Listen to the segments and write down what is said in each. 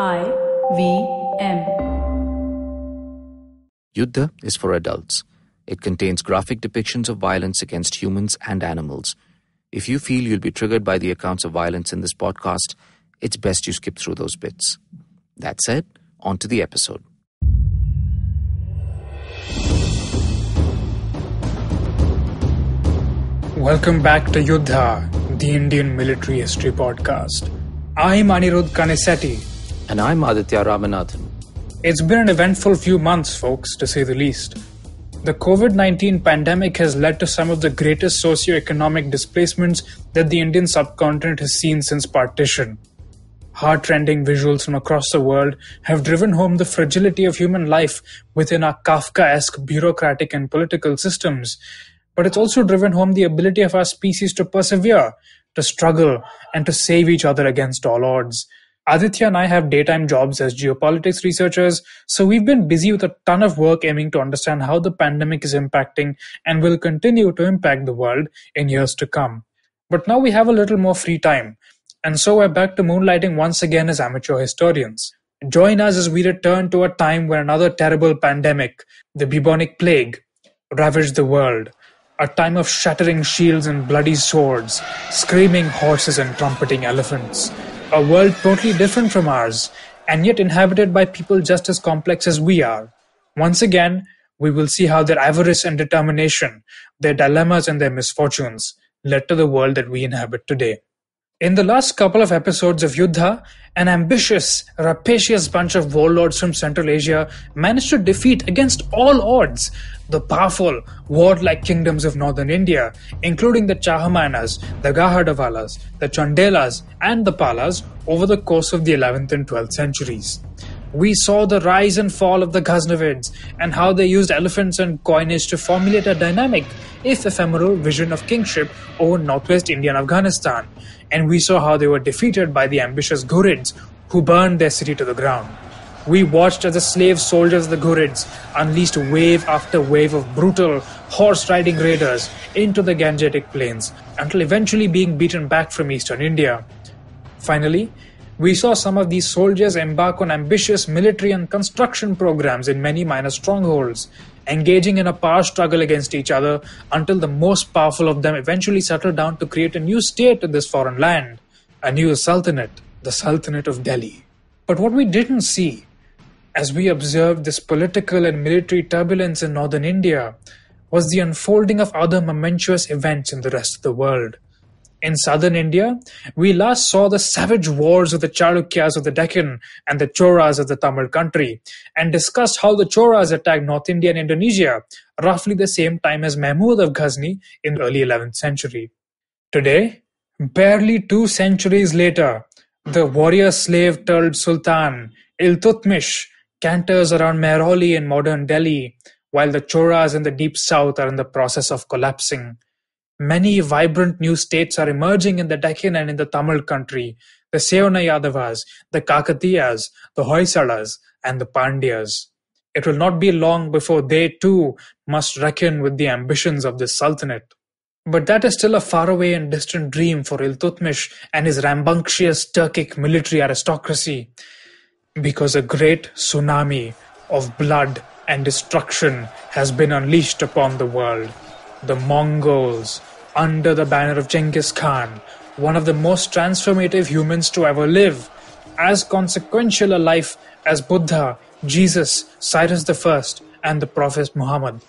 I V M. Yuddha is for adults. It contains graphic depictions of violence against humans and animals. If you feel you'll be triggered by the accounts of violence in this podcast, it's best you skip through those bits. That said, on to the episode. Welcome back to Yuddha, the Indian Military History Podcast. I'm Anirudh Kanisetti. And I'm Aditya Ramanathan. It's been an eventful few months, folks, to say the least. The COVID 19 pandemic has led to some of the greatest socio-economic displacements that the Indian subcontinent has seen since partition. Heart-rending visuals from across the world have driven home the fragility of human life within our Kafkaesque bureaucratic and political systems, but it's also driven home the ability of our species to persevere, to struggle, and to save each other against all odds. Aditya and I have daytime jobs as geopolitics researchers, so we've been busy with a ton of work aiming to understand how the pandemic is impacting and will continue to impact the world in years to come. But now we have a little more free time, and so we're back to moonlighting once again as amateur historians. Join us as we return to a time when another terrible pandemic, the bubonic plague, ravaged the world a time of shattering shields and bloody swords, screaming horses and trumpeting elephants. A world totally different from ours, and yet inhabited by people just as complex as we are. Once again, we will see how their avarice and determination, their dilemmas and their misfortunes, led to the world that we inhabit today. In the last couple of episodes of Yuddha, an ambitious, rapacious bunch of warlords from Central Asia managed to defeat against all odds the powerful, warlike kingdoms of northern India, including the Chahamanas, the Gahadwalas, the Chandelas, and the Palas over the course of the 11th and 12th centuries. We saw the rise and fall of the Ghaznavids and how they used elephants and coinage to formulate a dynamic, if ephemeral, vision of kingship over northwest India and Afghanistan. And we saw how they were defeated by the ambitious Ghurids, who burned their city to the ground. We watched as the slave soldiers of the Ghurids unleashed wave after wave of brutal, horse riding raiders into the Gangetic plains until eventually being beaten back from eastern India. Finally, we saw some of these soldiers embark on ambitious military and construction programs in many minor strongholds, engaging in a power struggle against each other until the most powerful of them eventually settled down to create a new state in this foreign land, a new sultanate, the Sultanate of Delhi. But what we didn't see, as we observed this political and military turbulence in northern India, was the unfolding of other momentous events in the rest of the world. In southern India, we last saw the savage wars of the Chalukyas of the Deccan and the Cholas of the Tamil country, and discussed how the Cholas attacked North India and Indonesia roughly the same time as Mahmud of Ghazni in the early 11th century. Today, barely two centuries later, the warrior slave turned Sultan Iltutmish canters around Mehrauli in modern Delhi, while the Cholas in the deep south are in the process of collapsing. Many vibrant new states are emerging in the Deccan and in the Tamil country, the Seuna Yadavas, the Kakatiyas, the Hoysalas, and the Pandyas. It will not be long before they too must reckon with the ambitions of this sultanate. But that is still a faraway and distant dream for Iltutmish and his rambunctious Turkic military aristocracy, because a great tsunami of blood and destruction has been unleashed upon the world. The Mongols, under the banner of Genghis Khan, one of the most transformative humans to ever live, as consequential a life as Buddha, Jesus, Cyrus I, and the Prophet Muhammad.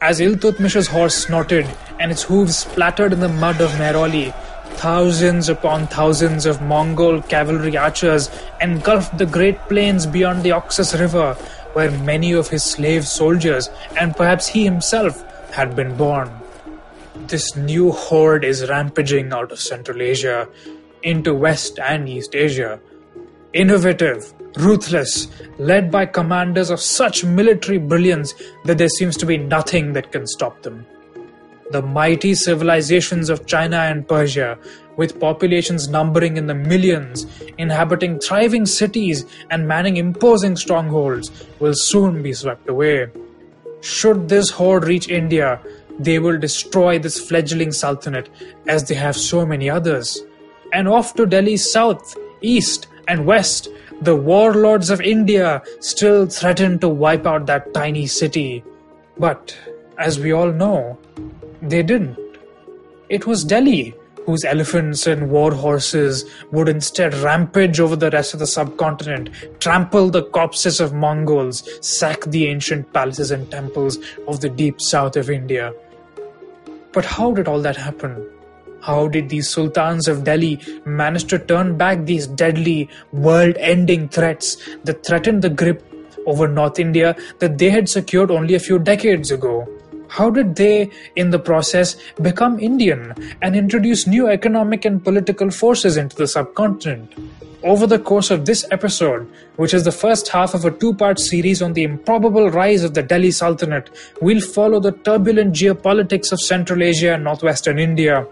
As Iltutmish's horse snorted and its hooves splattered in the mud of Mehrauli, thousands upon thousands of Mongol cavalry archers engulfed the great plains beyond the Oxus River, where many of his slave soldiers, and perhaps he himself, had been born. This new horde is rampaging out of Central Asia into West and East Asia. Innovative, ruthless, led by commanders of such military brilliance that there seems to be nothing that can stop them. The mighty civilizations of China and Persia, with populations numbering in the millions, inhabiting thriving cities and manning imposing strongholds, will soon be swept away. Should this horde reach India, they will destroy this fledgling sultanate as they have so many others. And off to Delhi's south, east, and west, the warlords of India still threatened to wipe out that tiny city. But, as we all know, they didn't. It was Delhi whose elephants and war horses would instead rampage over the rest of the subcontinent, trample the corpses of Mongols, sack the ancient palaces and temples of the deep south of India. But how did all that happen? How did these sultans of Delhi manage to turn back these deadly, world ending threats that threatened the grip over North India that they had secured only a few decades ago? How did they, in the process, become Indian and introduce new economic and political forces into the subcontinent? Over the course of this episode, which is the first half of a two part series on the improbable rise of the Delhi Sultanate, we'll follow the turbulent geopolitics of Central Asia and northwestern India.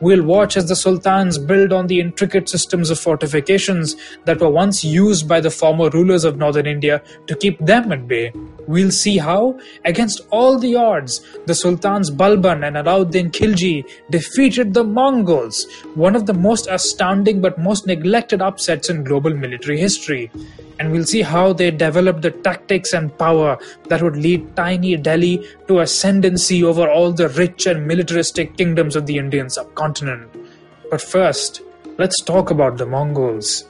We'll watch as the sultans build on the intricate systems of fortifications that were once used by the former rulers of northern India to keep them at bay. We'll see how, against all the odds, the sultans Balban and Alauddin Khilji defeated the Mongols, one of the most astounding but most neglected upsets in global military history and we'll see how they developed the tactics and power that would lead tiny Delhi to ascendancy over all the rich and militaristic kingdoms of the Indian subcontinent. But first, let's talk about the Mongols,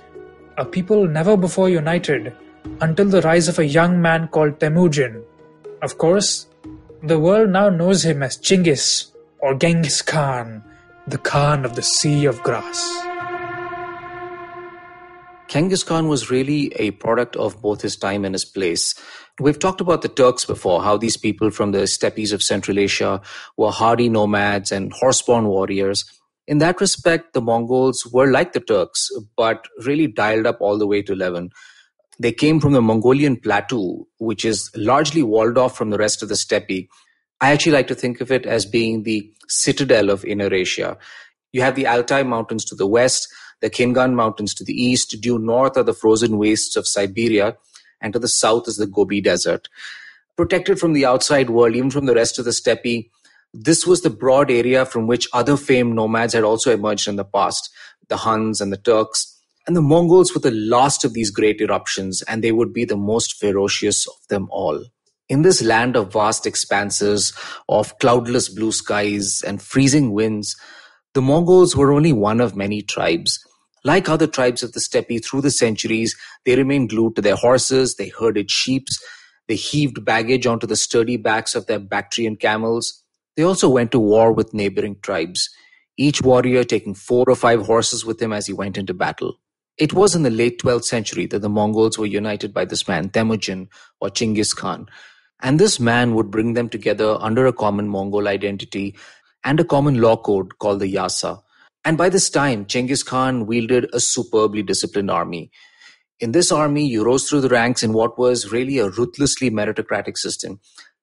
a people never before united until the rise of a young man called Temujin. Of course, the world now knows him as Chinggis or Genghis Khan, the Khan of the Sea of Grass. Genghis Khan was really a product of both his time and his place. We've talked about the Turks before, how these people from the steppes of Central Asia were hardy nomads and horseborn warriors. In that respect, the Mongols were like the Turks, but really dialed up all the way to 11. They came from the Mongolian plateau, which is largely walled off from the rest of the steppe. I actually like to think of it as being the citadel of Inner Asia. You have the Altai Mountains to the west, the Khingan Mountains to the east, due north are the frozen wastes of Siberia, and to the south is the Gobi Desert. Protected from the outside world, even from the rest of the steppe, this was the broad area from which other famed nomads had also emerged in the past the Huns and the Turks. And the Mongols were the last of these great eruptions, and they would be the most ferocious of them all. In this land of vast expanses, of cloudless blue skies and freezing winds, the Mongols were only one of many tribes. Like other tribes of the steppe through the centuries, they remained glued to their horses, they herded sheep, they heaved baggage onto the sturdy backs of their Bactrian camels. They also went to war with neighboring tribes, each warrior taking four or five horses with him as he went into battle. It was in the late 12th century that the Mongols were united by this man, Temujin, or Chinggis Khan. And this man would bring them together under a common Mongol identity and a common law code called the Yasa. And by this time, Genghis Khan wielded a superbly disciplined army. In this army, you rose through the ranks in what was really a ruthlessly meritocratic system.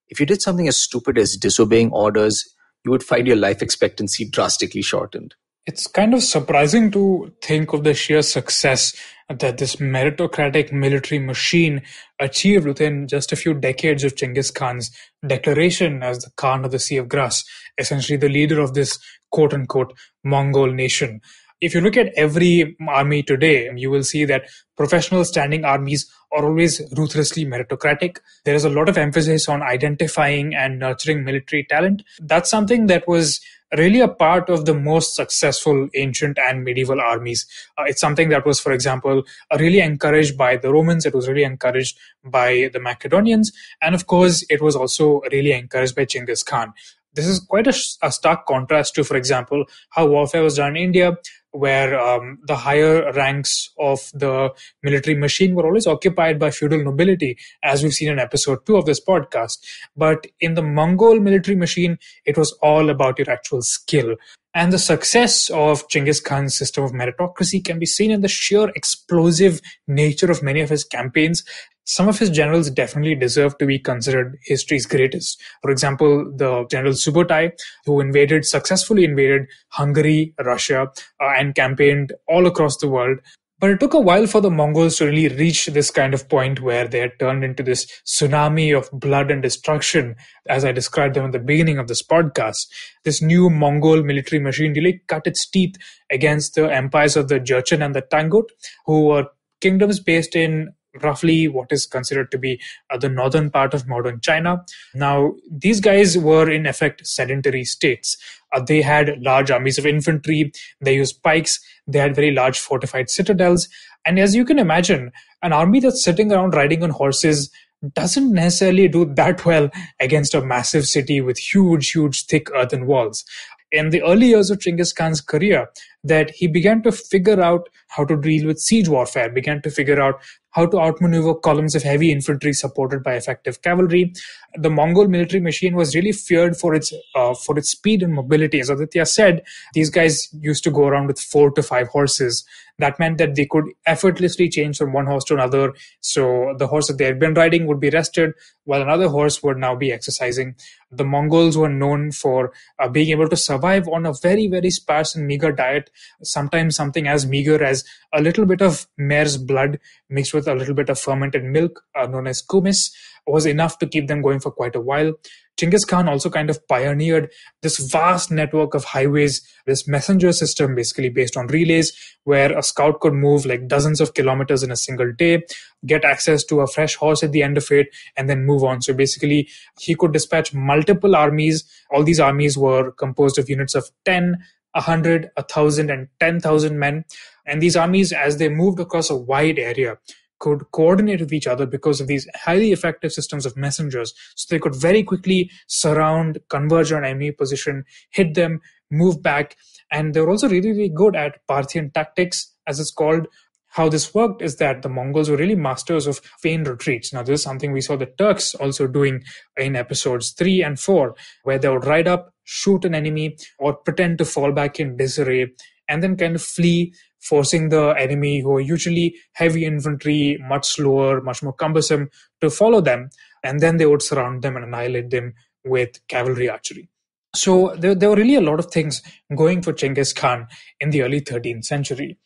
If you did something as stupid as disobeying orders, you would find your life expectancy drastically shortened. It's kind of surprising to think of the sheer success that this meritocratic military machine achieved within just a few decades of Genghis Khan's declaration as the Khan of the Sea of Grass, essentially the leader of this quote unquote Mongol nation. If you look at every army today, you will see that professional standing armies are always ruthlessly meritocratic. There is a lot of emphasis on identifying and nurturing military talent. That's something that was really a part of the most successful ancient and medieval armies. Uh, it's something that was, for example, uh, really encouraged by the Romans. It was really encouraged by the Macedonians. And of course, it was also really encouraged by Genghis Khan. This is quite a, a stark contrast to, for example, how warfare was done in India, where um, the higher ranks of the military machine were always occupied by feudal nobility, as we've seen in episode two of this podcast. But in the Mongol military machine, it was all about your actual skill. And the success of Genghis Khan's system of meritocracy can be seen in the sheer explosive nature of many of his campaigns. Some of his generals definitely deserve to be considered history's greatest. For example, the General Subotai, who invaded, successfully invaded Hungary, Russia, uh, and campaigned all across the world. But it took a while for the Mongols to really reach this kind of point where they had turned into this tsunami of blood and destruction, as I described them at the beginning of this podcast. This new Mongol military machine really cut its teeth against the empires of the Jurchen and the Tangut, who were kingdoms based in roughly what is considered to be uh, the northern part of modern China. Now, these guys were in effect sedentary states. Uh, they had large armies of infantry, they used pikes, they had very large fortified citadels. And as you can imagine, an army that's sitting around riding on horses doesn't necessarily do that well against a massive city with huge, huge, thick earthen walls. In the early years of Chinggis Khan's career, that he began to figure out how to deal with siege warfare, began to figure out how to outmaneuver columns of heavy infantry supported by effective cavalry. The Mongol military machine was really feared for its uh, for its speed and mobility. As Aditya said, these guys used to go around with four to five horses. That meant that they could effortlessly change from one horse to another. So the horse that they had been riding would be rested, while another horse would now be exercising. The Mongols were known for uh, being able to survive on a very, very sparse and meager diet, sometimes something as meager as a little bit of mare's blood mixed with a little bit of fermented milk, uh, known as kumis, was enough to keep them going for quite a while. Chinggis Khan also kind of pioneered this vast network of highways, this messenger system basically based on relays, where a scout could move like dozens of kilometers in a single day, get access to a fresh horse at the end of it, and then move on. So basically, he could dispatch multiple armies. All these armies were composed of units of 10, 100, 1,000, and 10,000 men. And these armies, as they moved across a wide area, could coordinate with each other because of these highly effective systems of messengers. So they could very quickly surround, converge on enemy position, hit them, move back. And they were also really, really good at Parthian tactics, as it's called. How this worked is that the Mongols were really masters of feigned retreats. Now, this is something we saw the Turks also doing in episodes three and four, where they would ride up, shoot an enemy, or pretend to fall back in disarray, and then kind of flee forcing the enemy, who are usually heavy infantry, much slower, much more cumbersome, to follow them. And then they would surround them and annihilate them with cavalry archery. So there, there were really a lot of things going for Chengiz Khan in the early 13th century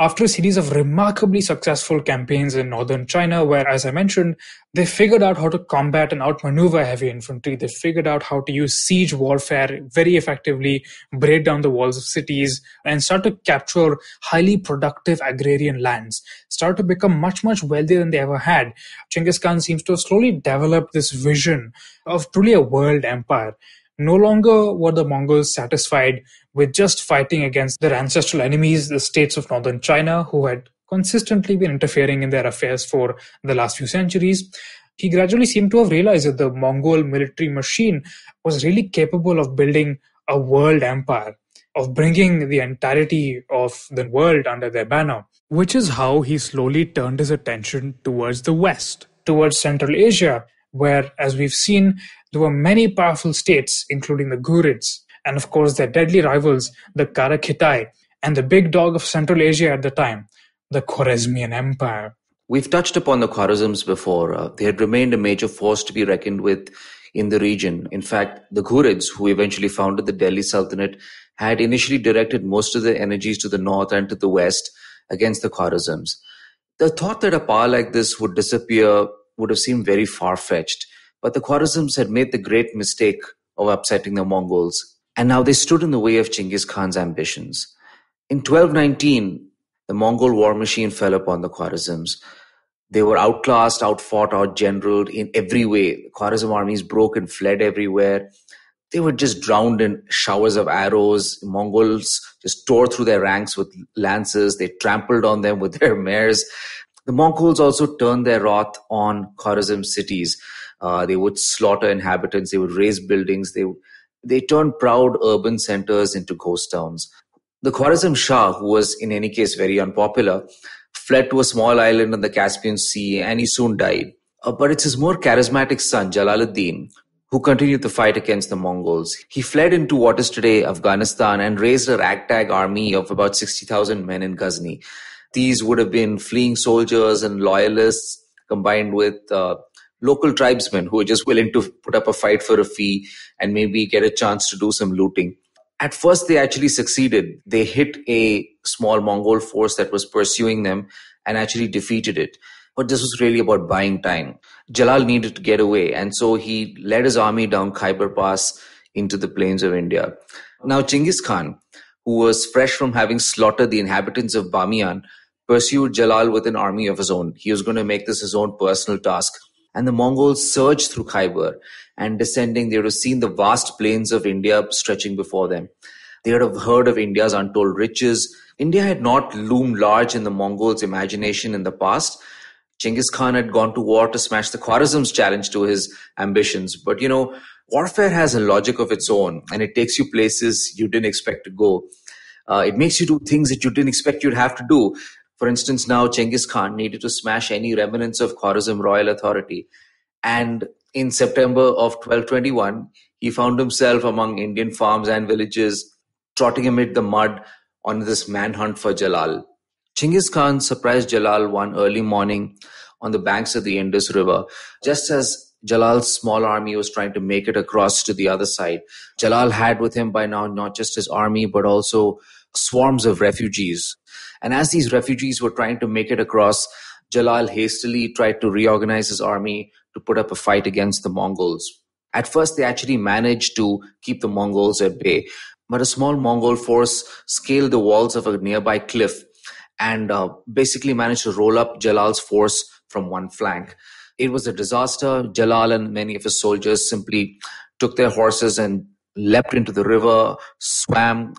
after a series of remarkably successful campaigns in northern China, where, as I mentioned, they figured out how to combat and outmaneuver heavy infantry. They figured out how to use siege warfare very effectively, break down the walls of cities, and start to capture highly productive agrarian lands, start to become much, much wealthier than they ever had. Genghis Khan seems to have slowly developed this vision of truly a world empire. No longer were the Mongols satisfied with just fighting against their ancestral enemies, the states of northern China, who had consistently been interfering in their affairs for the last few centuries. He gradually seemed to have realized that the Mongol military machine was really capable of building a world empire, of bringing the entirety of the world under their banner, which is how he slowly turned his attention towards the West, towards Central Asia, where, as we've seen, there were many powerful states, including the Ghurids, and of course their deadly rivals, the Kara-Khitai, and the big dog of Central Asia at the time, the Khwarezmian Empire. We've touched upon the Khwarezms before. Uh, they had remained a major force to be reckoned with in the region. In fact, the Ghurids, who eventually founded the Delhi Sultanate, had initially directed most of their energies to the north and to the west against the Khwarezms. The thought that a power like this would disappear would have seemed very far fetched. But the Khwarezms had made the great mistake of upsetting the Mongols, and now they stood in the way of Chinggis Khan's ambitions. In 1219, the Mongol war machine fell upon the Khwarezms. They were outclassed, outfought, outgeneraled in every way. The Khwarezm armies broke and fled everywhere. They were just drowned in showers of arrows. Mongols just tore through their ranks with lances. They trampled on them with their mares. The Mongols also turned their wrath on Khwarezm cities. Uh, they would slaughter inhabitants. They would raze buildings. They they turned proud urban centers into ghost towns. The Khwarezm Shah, who was in any case very unpopular, fled to a small island on the Caspian Sea and he soon died. Uh, but it's his more charismatic son, Jalaluddin, who continued the fight against the Mongols. He fled into what is today Afghanistan and raised a ragtag army of about 60,000 men in Ghazni. These would have been fleeing soldiers and loyalists combined with uh, local tribesmen who are just willing to put up a fight for a fee and maybe get a chance to do some looting. At first, they actually succeeded. They hit a small Mongol force that was pursuing them and actually defeated it. But this was really about buying time. Jalal needed to get away, and so he led his army down Khyber Pass into the plains of India. Now, Chinggis Khan, who was fresh from having slaughtered the inhabitants of Bamiyan, pursued Jalal with an army of his own. He was going to make this his own personal task. And the Mongols surged through Khyber and descending, they would have seen the vast plains of India stretching before them. They would have heard of India's untold riches. India had not loomed large in the Mongols' imagination in the past. Genghis Khan had gone to war to smash the Khwarizms' challenge to his ambitions. But you know, warfare has a logic of its own and it takes you places you didn't expect to go. Uh, it makes you do things that you didn't expect you'd have to do. For instance, now Genghis Khan needed to smash any remnants of Khwarizm royal authority. And in September of 1221, he found himself among Indian farms and villages, trotting amid the mud on this manhunt for Jalal. Genghis Khan surprised Jalal one early morning on the banks of the Indus River, just as Jalal's small army was trying to make it across to the other side. Jalal had with him by now not just his army, but also swarms of refugees. And as these refugees were trying to make it across, Jalal hastily tried to reorganize his army to put up a fight against the Mongols. At first, they actually managed to keep the Mongols at bay, but a small Mongol force scaled the walls of a nearby cliff and uh, basically managed to roll up Jalal's force from one flank. It was a disaster. Jalal and many of his soldiers simply took their horses and leapt into the river, swam,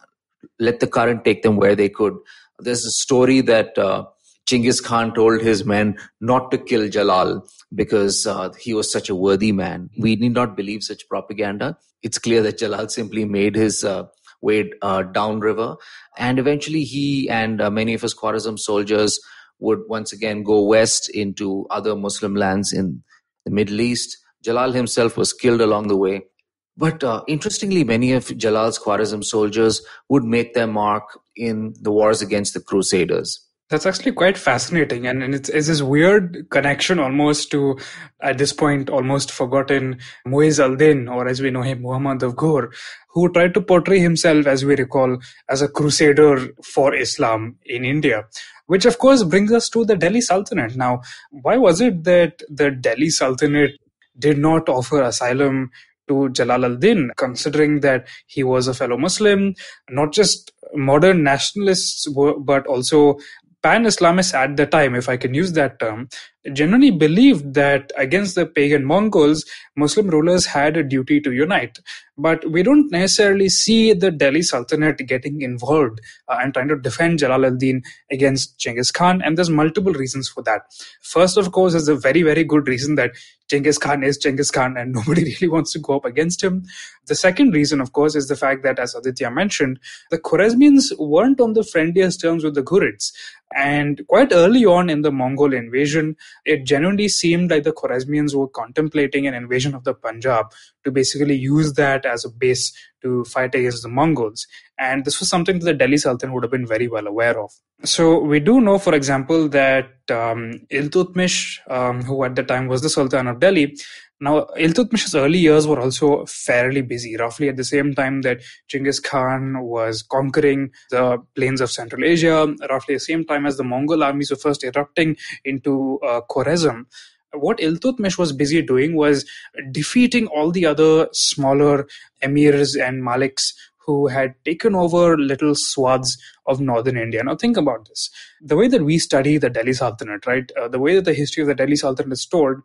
let the current take them where they could. There's a story that uh, Genghis Khan told his men not to kill Jalal because uh, he was such a worthy man. We need not believe such propaganda. It's clear that Jalal simply made his uh, way uh, downriver, and eventually he and uh, many of his Khwarizm soldiers would once again go west into other Muslim lands in the Middle East. Jalal himself was killed along the way. But uh, interestingly, many of Jalal's Khwarizm soldiers would make their mark in the wars against the Crusaders. That's actually quite fascinating, and, and it's, it's this weird connection almost to, at this point, almost forgotten Muiz al-Din, or as we know him, Muhammad of Ghor, who tried to portray himself, as we recall, as a crusader for Islam in India. Which, of course, brings us to the Delhi Sultanate. Now, why was it that the Delhi Sultanate did not offer asylum to Jalal al-Din, considering that he was a fellow Muslim, not just modern nationalists, but also pan Islamists at the time, if I can use that term, generally believed that against the pagan Mongols, Muslim rulers had a duty to unite. But we don't necessarily see the Delhi Sultanate getting involved uh, and trying to defend Jalal al-Din against Genghis Khan. And there's multiple reasons for that. First, of course, is a very, very good reason that Genghis Khan is Genghis Khan and nobody really wants to go up against him. The second reason, of course, is the fact that, as Aditya mentioned, the Khwarezmians weren't on the friendliest terms with the Ghurids. And quite early on in the Mongol invasion, it genuinely seemed like the Khwarezmians were contemplating an invasion of the Punjab to basically use that as a base to fight against the Mongols. And this was something that the Delhi Sultan would have been very well aware of. So we do know, for example, that um, Iltutmish, um, who at the time was the Sultan of Delhi, now, Iltutmish's early years were also fairly busy, roughly at the same time that Genghis Khan was conquering the plains of Central Asia, roughly the same time as the Mongol armies were first erupting into uh, Khwarezm. What Iltutmish was busy doing was defeating all the other smaller emirs and maliks who had taken over little swaths of northern India. Now, think about this. The way that we study the Delhi Sultanate, right? Uh, the way that the history of the Delhi Sultanate is told,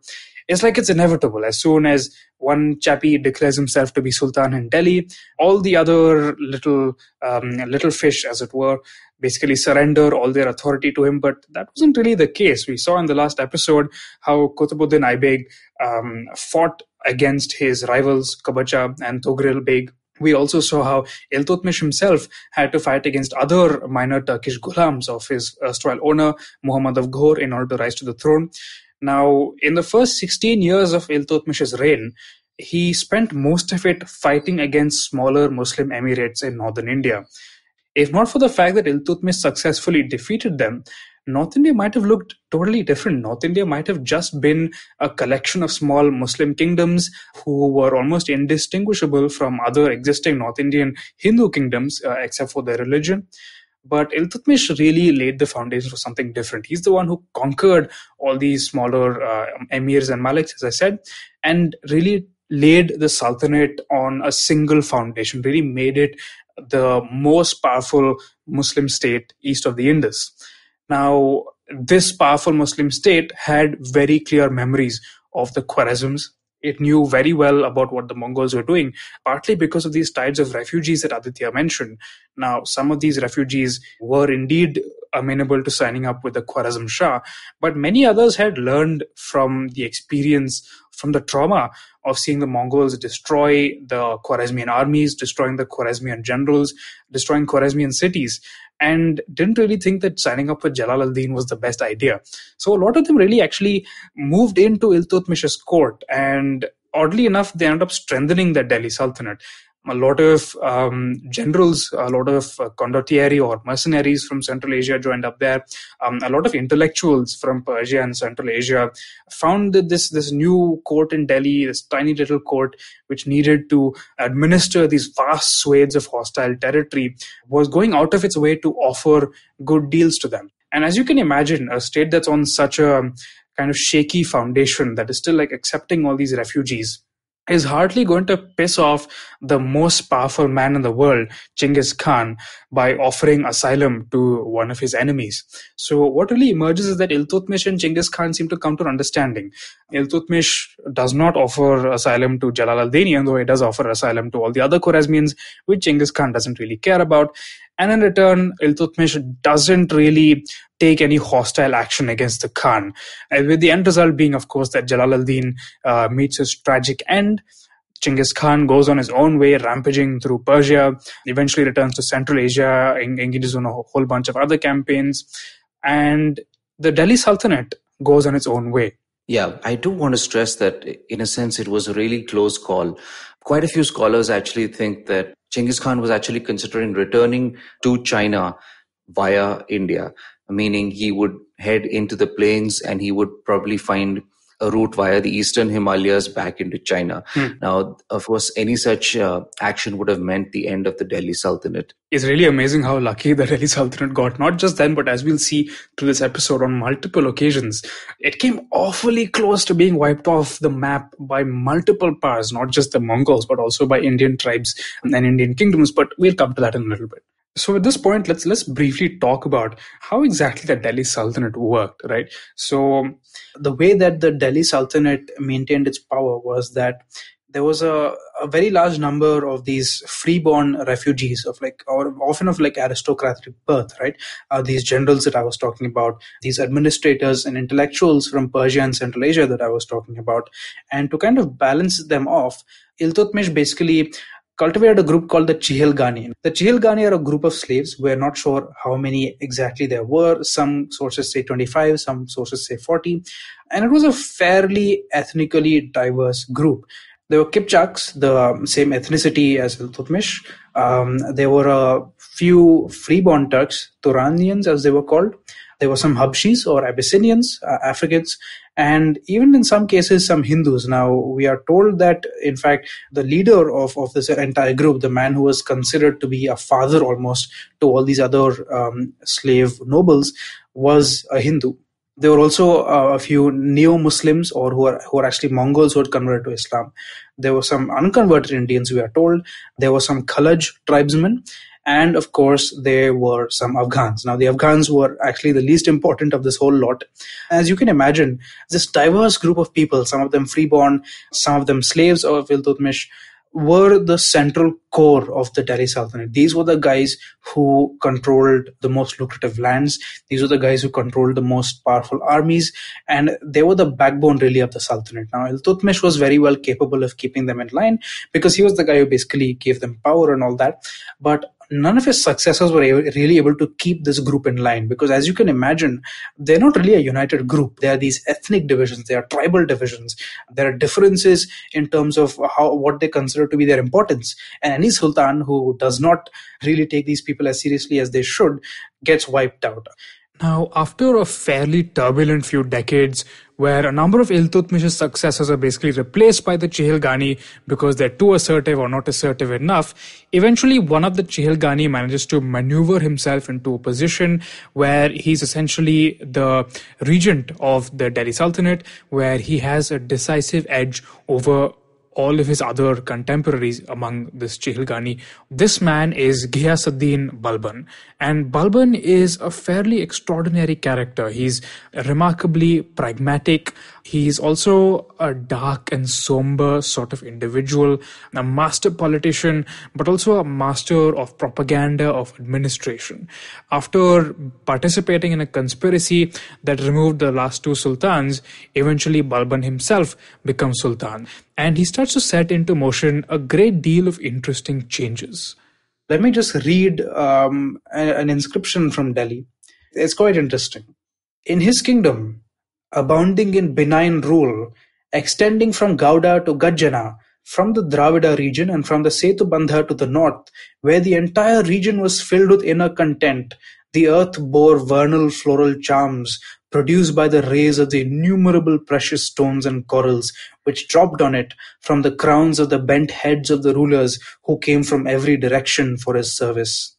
it's like it's inevitable. As soon as one chappie declares himself to be Sultan in Delhi, all the other little um, little fish, as it were, basically surrender all their authority to him. But that wasn't really the case. We saw in the last episode how Qutbuddin Aibeg um, fought against his rivals Qabacha and Toghril Beg we also saw how Iltutmish himself had to fight against other minor Turkish ghulams of his erstwhile owner, Muhammad of Ghor, in order to rise to the throne. Now, in the first 16 years of Iltutmish's reign, he spent most of it fighting against smaller Muslim emirates in northern India. If not for the fact that Iltutmish successfully defeated them, North India might have looked totally different. North India might have just been a collection of small Muslim kingdoms who were almost indistinguishable from other existing North Indian Hindu kingdoms, uh, except for their religion. But Iltutmish really laid the foundation for something different. He's the one who conquered all these smaller uh, emirs and maliks, as I said, and really laid the Sultanate on a single foundation, really made it the most powerful Muslim state east of the Indus. Now, this powerful Muslim state had very clear memories of the Khwarezms. It knew very well about what the Mongols were doing, partly because of these types of refugees that Aditya mentioned. Now, some of these refugees were indeed amenable to signing up with the Khwarezm Shah, but many others had learned from the experience, from the trauma of seeing the Mongols destroy the Khwarezmian armies, destroying the Khwarezmian generals, destroying Khwarezmian cities, and didn't really think that signing up with Jalal al-Din was the best idea. So a lot of them really actually moved into Iltutmish's court, and oddly enough, they ended up strengthening the Delhi Sultanate a lot of um, generals, a lot of uh, condottieri or mercenaries from Central Asia joined up there. Um, a lot of intellectuals from Persia and Central Asia found that this this new court in Delhi, this tiny little court, which needed to administer these vast swathes of hostile territory, was going out of its way to offer good deals to them. And as you can imagine, a state that's on such a kind of shaky foundation that is still like accepting all these refugees is hardly going to piss off the most powerful man in the world, Genghis Khan, by offering asylum to one of his enemies. So what really emerges is that Iltutmish and Genghis Khan seem to come to an understanding. Iltutmish does not offer asylum to Jalal al-Din, even though he does offer asylum to all the other Khwarezmians, which Genghis Khan doesn't really care about. And in return, Iltutmish doesn't really take any hostile action against the Khan. With the end result being, of course, that Jalal al-Din uh, meets his tragic end. Genghis Khan goes on his own way, rampaging through Persia, eventually returns to Central Asia, engages in a whole bunch of other campaigns, and the Delhi Sultanate goes on its own way. Yeah, I do want to stress that in a sense it was a really close call. Quite a few scholars actually think that Genghis Khan was actually considering returning to China via India, meaning he would head into the plains and he would probably find a route via the eastern Himalayas back into China. Hmm. Now, of course, any such uh, action would have meant the end of the Delhi Sultanate. It's really amazing how lucky the Delhi Sultanate got, not just then, but as we'll see through this episode on multiple occasions. It came awfully close to being wiped off the map by multiple powers, not just the Mongols, but also by Indian tribes and Indian kingdoms. But we'll come to that in a little bit. So at this point, let's let's briefly talk about how exactly the Delhi Sultanate worked, right? So the way that the Delhi Sultanate maintained its power was that there was a, a very large number of these freeborn refugees of like or often of like aristocratic birth right uh, these generals that i was talking about these administrators and intellectuals from persia and central asia that i was talking about and to kind of balance them off iltutmish basically cultivated a group called the Chihilgani. The Chihilgani are a group of slaves. We're not sure how many exactly there were. Some sources say 25, some sources say 40. And it was a fairly ethnically diverse group. There were Kipchaks, the same ethnicity as Iltutmish. Um, there were a few freeborn Turks, Turanians as they were called. There were some Habshis or Abyssinians, uh, Africans, and even in some cases some hindus now we are told that in fact the leader of, of this entire group the man who was considered to be a father almost to all these other um, slave nobles was a hindu there were also uh, a few neo-Muslims or who are who are actually Mongols who had converted to Islam. There were some unconverted Indians, we are told. There were some Khalaj tribesmen, and of course there were some afghans now the afghans were actually the least important of this whole lot as you can imagine this diverse group of people some of them freeborn some of them slaves of iltutmish were the central core of the Delhi Sultanate. These were the guys who controlled the most lucrative lands. These were the guys who controlled the most powerful armies, and they were the backbone really of the Sultanate. Now, Iltutmish was very well capable of keeping them in line because he was the guy who basically gave them power and all that. But none of his successors were really able to keep this group in line because as you can imagine they're not really a united group. There are these ethnic divisions there are tribal divisions. There are differences in terms of how what they consider to be their importance. And any sultan who does not really take these people as seriously as they should gets wiped out now, after a fairly turbulent few decades, where a number of Iltutmish's successors are basically replaced by the Chihilgani because they're too assertive or not assertive enough, eventually one of the Chihilgani manages to maneuver himself into a position where he's essentially the regent of the Delhi Sultanate, where he has a decisive edge over all of his other contemporaries among this Chihilgani. This man is Ghiyasuddin Balban. And Balban is a fairly extraordinary character. He's remarkably pragmatic. He's also a dark and somber sort of individual, a master politician, but also a master of propaganda, of administration. After participating in a conspiracy that removed the last two sultans, eventually Balban himself becomes sultan. And he starts to set into motion a great deal of interesting changes. Let me just read um, an inscription from Delhi. It's quite interesting. In his kingdom, abounding in benign rule, extending from Gauda to Gajana, from the Dravida region and from the Setubandha to the north, where the entire region was filled with inner content, the earth bore vernal floral charms produced by the rays of the innumerable precious stones and corals which dropped on it from the crowns of the bent heads of the rulers who came from every direction for his service.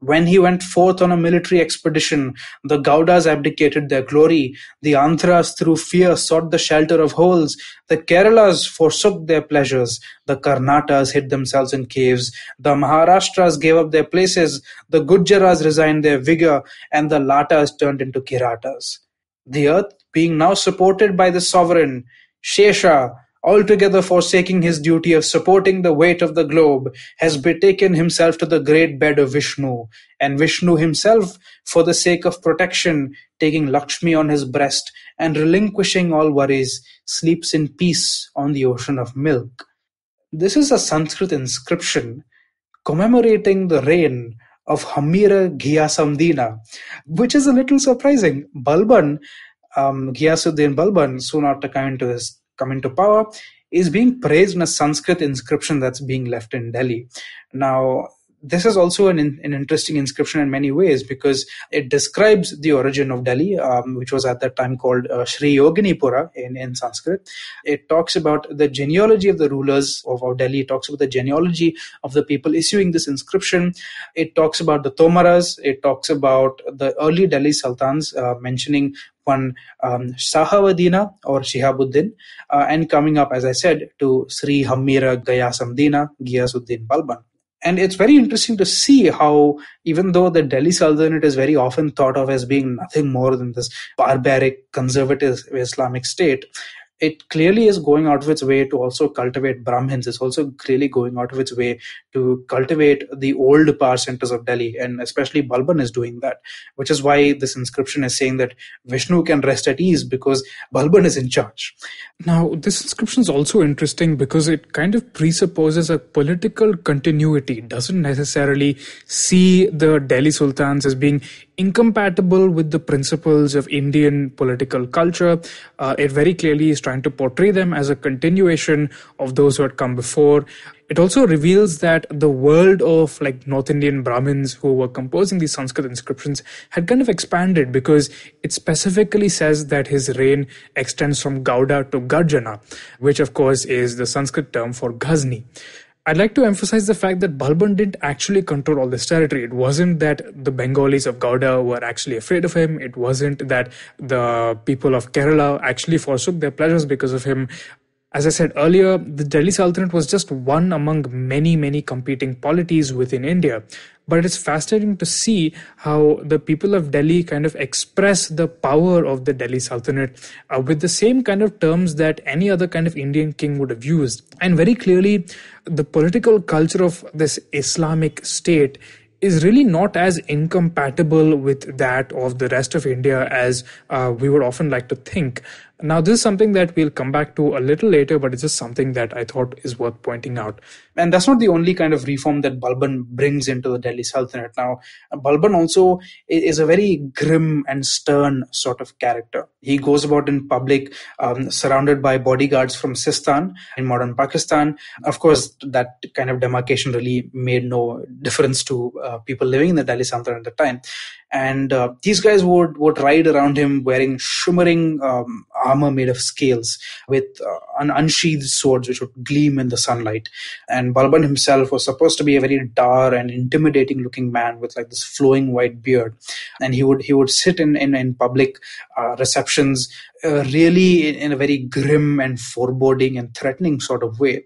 When he went forth on a military expedition, the Gaudas abdicated their glory, the Andhras through fear sought the shelter of holes, the Keralas forsook their pleasures, the Karnatas hid themselves in caves, the Maharashtras gave up their places, the Gujjaras resigned their vigor, and the Latas turned into Kiratas. The earth, being now supported by the sovereign, Shesha, altogether forsaking his duty of supporting the weight of the globe, has betaken himself to the great bed of Vishnu, and Vishnu himself, for the sake of protection, taking Lakshmi on his breast and relinquishing all worries, sleeps in peace on the ocean of milk. This is a Sanskrit inscription commemorating the reign of Hamira Ghiyasamdina, which is a little surprising. Balban, um, Ghiyasuddin Balban, soon after coming to his come into power, is being praised in a Sanskrit inscription that's being left in Delhi. Now, this is also an, an interesting inscription in many ways because it describes the origin of Delhi, um, which was at that time called uh, Sri Yoginipura in, in Sanskrit. It talks about the genealogy of the rulers of, of Delhi. It talks about the genealogy of the people issuing this inscription. It talks about the Tomaras. It talks about the early Delhi sultans, uh, mentioning one um, Shahabadina or Shihabuddin, uh, and coming up, as I said, to Sri Hamira Ghayasamdina Ghiyasuddin Balban. And it's very interesting to see how, even though the Delhi Sultanate is very often thought of as being nothing more than this barbaric, conservative Islamic state, it clearly is going out of its way to also cultivate Brahmins. It's also clearly going out of its way to cultivate the old power centers of Delhi, and especially Balban is doing that, which is why this inscription is saying that Vishnu can rest at ease because Balban is in charge. Now, this inscription is also interesting because it kind of presupposes a political continuity. It doesn't necessarily see the Delhi sultans as being incompatible with the principles of Indian political culture. Uh, it very clearly is trying to portray them as a continuation of those who had come before. It also reveals that the world of like North Indian Brahmins who were composing these Sanskrit inscriptions had kind of expanded because it specifically says that his reign extends from Gauda to Garjana, which of course is the Sanskrit term for Ghazni. I'd like to emphasize the fact that Balban didn't actually control all this territory. It wasn't that the Bengalis of Gauda were actually afraid of him. It wasn't that the people of Kerala actually forsook their pleasures because of him. As I said earlier, the Delhi Sultanate was just one among many, many competing polities within India. But it's fascinating to see how the people of Delhi kind of express the power of the Delhi Sultanate uh, with the same kind of terms that any other kind of Indian king would have used. And very clearly, the political culture of this Islamic state is really not as incompatible with that of the rest of India as uh, we would often like to think. Now, this is something that we'll come back to a little later, but it's just something that I thought is worth pointing out. And that's not the only kind of reform that Balban brings into the Delhi Sultanate. Now, Balban also is a very grim and stern sort of character. He goes about in public um, surrounded by bodyguards from Sistan in modern Pakistan. Of course, that kind of demarcation really made no difference to uh, people living in the Delhi Sultanate at the time and uh, these guys would would ride around him wearing shimmering um, armor made of scales with uh, un- unsheathed swords which would gleam in the sunlight. And Balban himself was supposed to be a very dour and intimidating looking man with like this flowing white beard. And he would he would sit in in, in public uh, receptions uh, really in, in a very grim and foreboding and threatening sort of way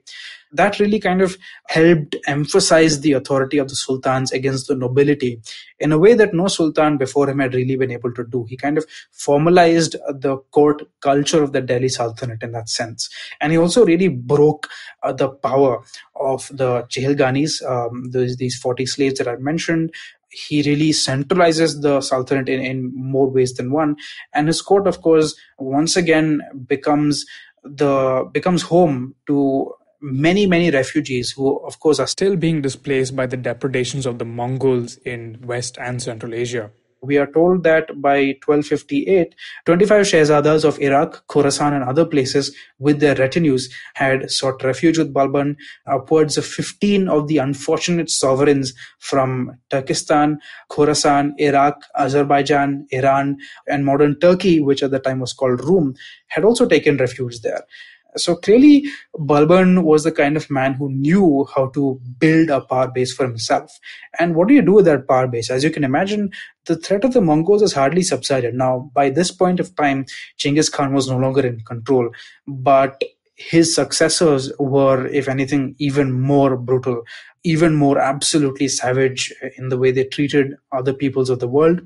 that really kind of helped emphasize the authority of the sultans against the nobility in a way that no sultan before him had really been able to do. He kind of formalized the court culture of the Delhi Sultanate in that sense. And he also really broke uh, the power of the Chehalganis, um, these, these 40 slaves that I mentioned, he really centralizes the sultanate in, in more ways than one and his court of course once again becomes the becomes home to many, many refugees who, of course, are still being displaced by the depredations of the Mongols in West and Central Asia. We are told that by 1258, 25 Shahzadas of Iraq, Khorasan, and other places with their retinues had sought refuge with Balban. Upwards of 15 of the unfortunate sovereigns from Turkestan, Khorasan, Iraq, Azerbaijan, Iran, and modern Turkey, which at the time was called Rum, had also taken refuge there. So clearly, Balban was the kind of man who knew how to build a power base for himself. And what do you do with that power base? As you can imagine, the threat of the Mongols has hardly subsided. Now, by this point of time, Genghis Khan was no longer in control, but his successors were, if anything, even more brutal, even more absolutely savage in the way they treated other peoples of the world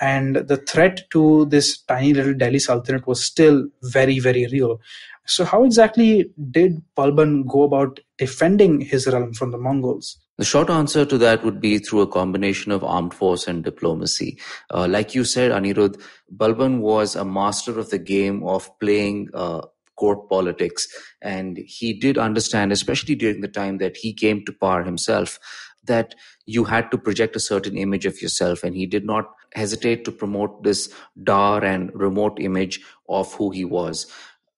and the threat to this tiny little Delhi Sultanate was still very, very real. So, how exactly did Balban go about defending his realm from the Mongols? The short answer to that would be through a combination of armed force and diplomacy. Uh, like you said, Anirudh, Balban was a master of the game of playing uh, court politics. And he did understand, especially during the time that he came to power himself, that you had to project a certain image of yourself. And he did not hesitate to promote this dour and remote image of who he was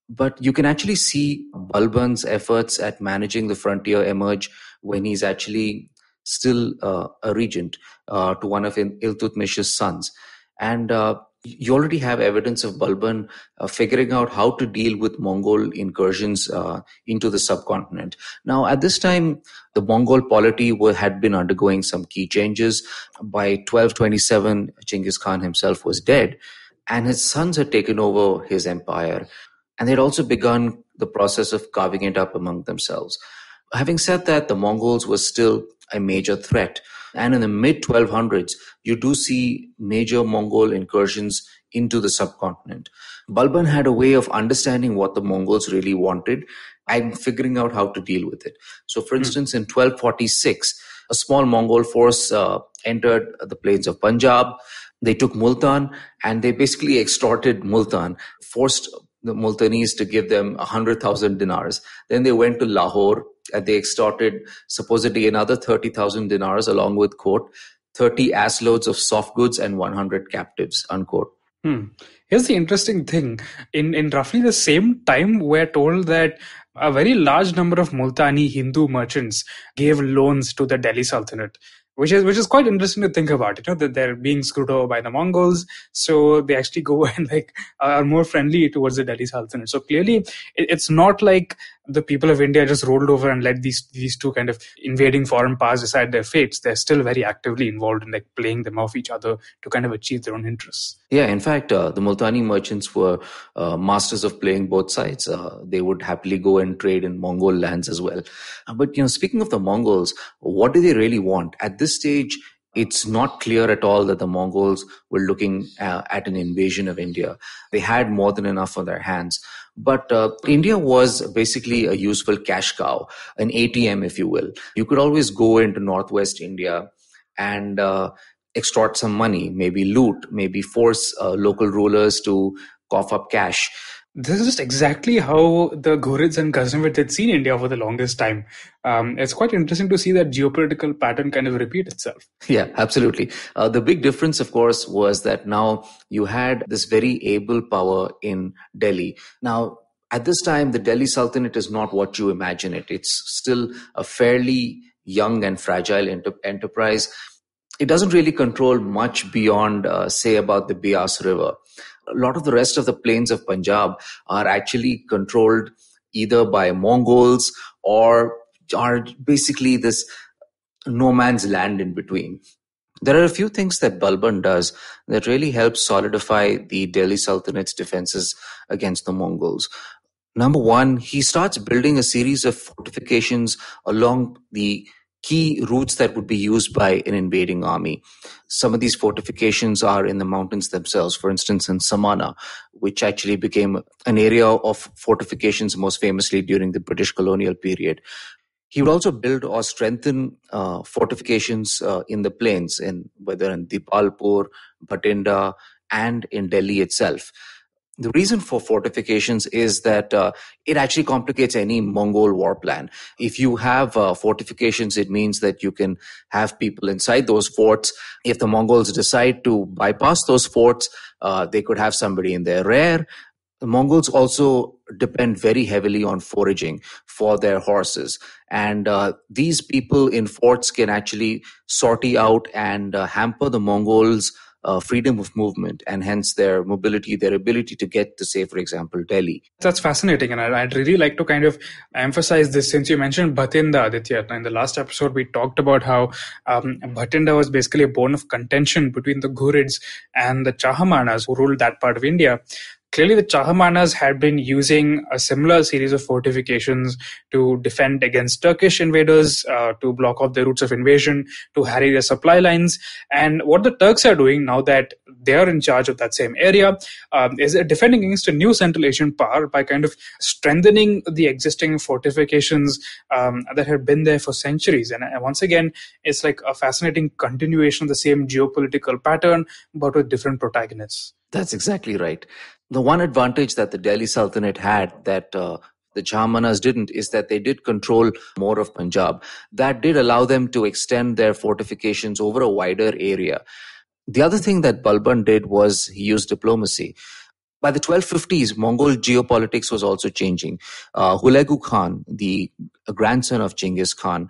but you can actually see Balban's efforts at managing the frontier emerge when he's actually still uh, a regent uh, to one of Iltutmish's sons. And uh, you already have evidence of Balban uh, figuring out how to deal with Mongol incursions uh, into the subcontinent. Now, at this time, the Mongol polity were, had been undergoing some key changes. By 1227, Genghis Khan himself was dead, and his sons had taken over his empire and they'd also begun the process of carving it up among themselves. Having said that, the Mongols were still a major threat. And in the mid 1200s, you do see major Mongol incursions into the subcontinent. Balban had a way of understanding what the Mongols really wanted and figuring out how to deal with it. So, for hmm. instance, in 1246, a small Mongol force uh, entered the plains of Punjab. They took Multan and they basically extorted Multan, forced the Multanis to give them 100,000 dinars. Then they went to Lahore and they extorted supposedly another 30,000 dinars along with, quote, 30 ass loads of soft goods and 100 captives, unquote. Hmm. Here's the interesting thing. In, in roughly the same time, we're told that a very large number of Multani Hindu merchants gave loans to the Delhi Sultanate which is which is quite interesting to think about. You know that they're being screwed over by the Mongols, so they actually go and like are more friendly towards the Delhi Sultanate. So clearly, it's not like the people of India just rolled over and let these these two kind of invading foreign powers decide their fates. They're still very actively involved in like playing them off each other to kind of achieve their own interests. Yeah, in fact, uh, the Multani merchants were uh, masters of playing both sides. Uh, they would happily go and trade in Mongol lands as well. Uh, but you know, speaking of the Mongols, what do they really want at this stage? it's not clear at all that the Mongols were looking uh, at an invasion of India. They had more than enough on their hands. But uh, India was basically a useful cash cow, an ATM, if you will. You could always go into Northwest India and uh, extort some money, maybe loot, maybe force uh, local rulers to cough up cash this is just exactly how the Ghurids and Ghaznavid had seen India for the longest time. Um, it's quite interesting to see that geopolitical pattern kind of repeat itself. Yeah, absolutely. Uh, the big difference, of course, was that now you had this very able power in Delhi. Now, at this time, the Delhi Sultanate is not what you imagine it. It's still a fairly young and fragile enter- enterprise. It doesn't really control much beyond, uh, say, about the Beas River a lot of the rest of the plains of Punjab are actually controlled either by Mongols or are basically this no man's land in between. There are a few things that Balban does that really help solidify the Delhi Sultanate's defenses against the Mongols. Number one, he starts building a series of fortifications along the key routes that would be used by an invading army. Some of these fortifications are in the mountains themselves, for instance, in Samana, which actually became an area of fortifications most famously during the British colonial period. He would also build or strengthen uh, fortifications uh, in the plains, in whether in Dipalpur, Bhatinda, and in Delhi itself. The reason for fortifications is that uh, it actually complicates any Mongol war plan. If you have uh, fortifications, it means that you can have people inside those forts. If the Mongols decide to bypass those forts, uh, they could have somebody in their rear. The Mongols also depend very heavily on foraging for their horses. And uh, these people in forts can actually sortie out and uh, hamper the Mongols' uh, freedom of movement and hence their mobility, their ability to get to, say, for example, Delhi. That's fascinating. And I'd really like to kind of emphasize this since you mentioned Bhatinda, Aditya. In the last episode, we talked about how um, Bhatinda was basically a bone of contention between the Ghurids and the Chahamanas who ruled that part of India clearly the Chahamanas had been using a similar series of fortifications to defend against Turkish invaders, uh, to block off their routes of invasion, to harry their supply lines. And what the Turks are doing now that they are in charge of that same area um, is defending against a new Central Asian power by kind of strengthening the existing fortifications um, that had been there for centuries. And once again, it's like a fascinating continuation of the same geopolitical pattern, but with different protagonists. That's exactly right. The one advantage that the Delhi Sultanate had that uh, the Chahamanas didn't is that they did control more of Punjab. That did allow them to extend their fortifications over a wider area. The other thing that Balban did was he used diplomacy. By the 1250s, Mongol geopolitics was also changing. Uh, Hulagu Khan, the grandson of Genghis Khan,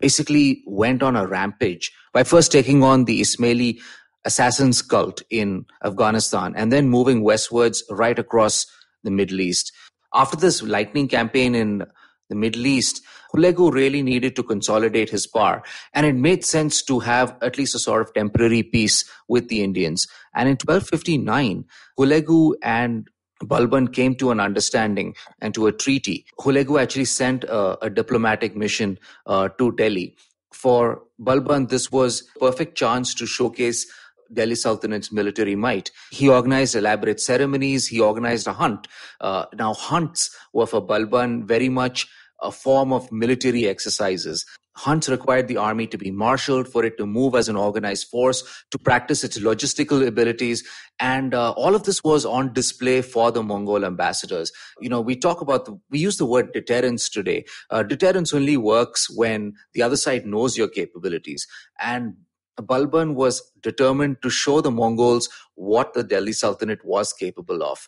basically went on a rampage by first taking on the Ismaili assassin's cult in Afghanistan and then moving westwards right across the Middle East. After this lightning campaign in the Middle East, Hulagu really needed to consolidate his power, and it made sense to have at least a sort of temporary peace with the Indians. And in 1259, Hulagu and Balban came to an understanding and to a treaty. Hulagu actually sent a, a diplomatic mission uh, to Delhi. For Balban, this was perfect chance to showcase Delhi Sultanate's military might. He organized elaborate ceremonies. He organized a hunt. Uh, now, hunts were for Balban very much a form of military exercises. Hunts required the army to be marshaled for it to move as an organized force, to practice its logistical abilities. And uh, all of this was on display for the Mongol ambassadors. You know, we talk about, the, we use the word deterrence today. Uh, deterrence only works when the other side knows your capabilities. And Balban was determined to show the Mongols what the Delhi Sultanate was capable of.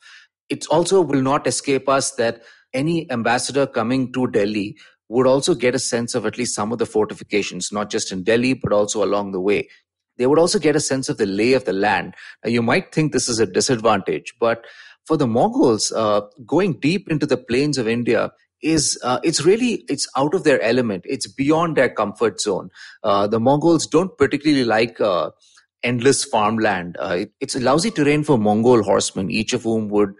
It also will not escape us that any ambassador coming to Delhi would also get a sense of at least some of the fortifications, not just in Delhi, but also along the way. They would also get a sense of the lay of the land. Now, you might think this is a disadvantage, but for the Mongols, uh, going deep into the plains of India is uh, it's really it's out of their element. It's beyond their comfort zone. Uh, the mongols don't particularly like uh, endless farmland. Uh, it, it's a lousy terrain for mongol horsemen each of whom would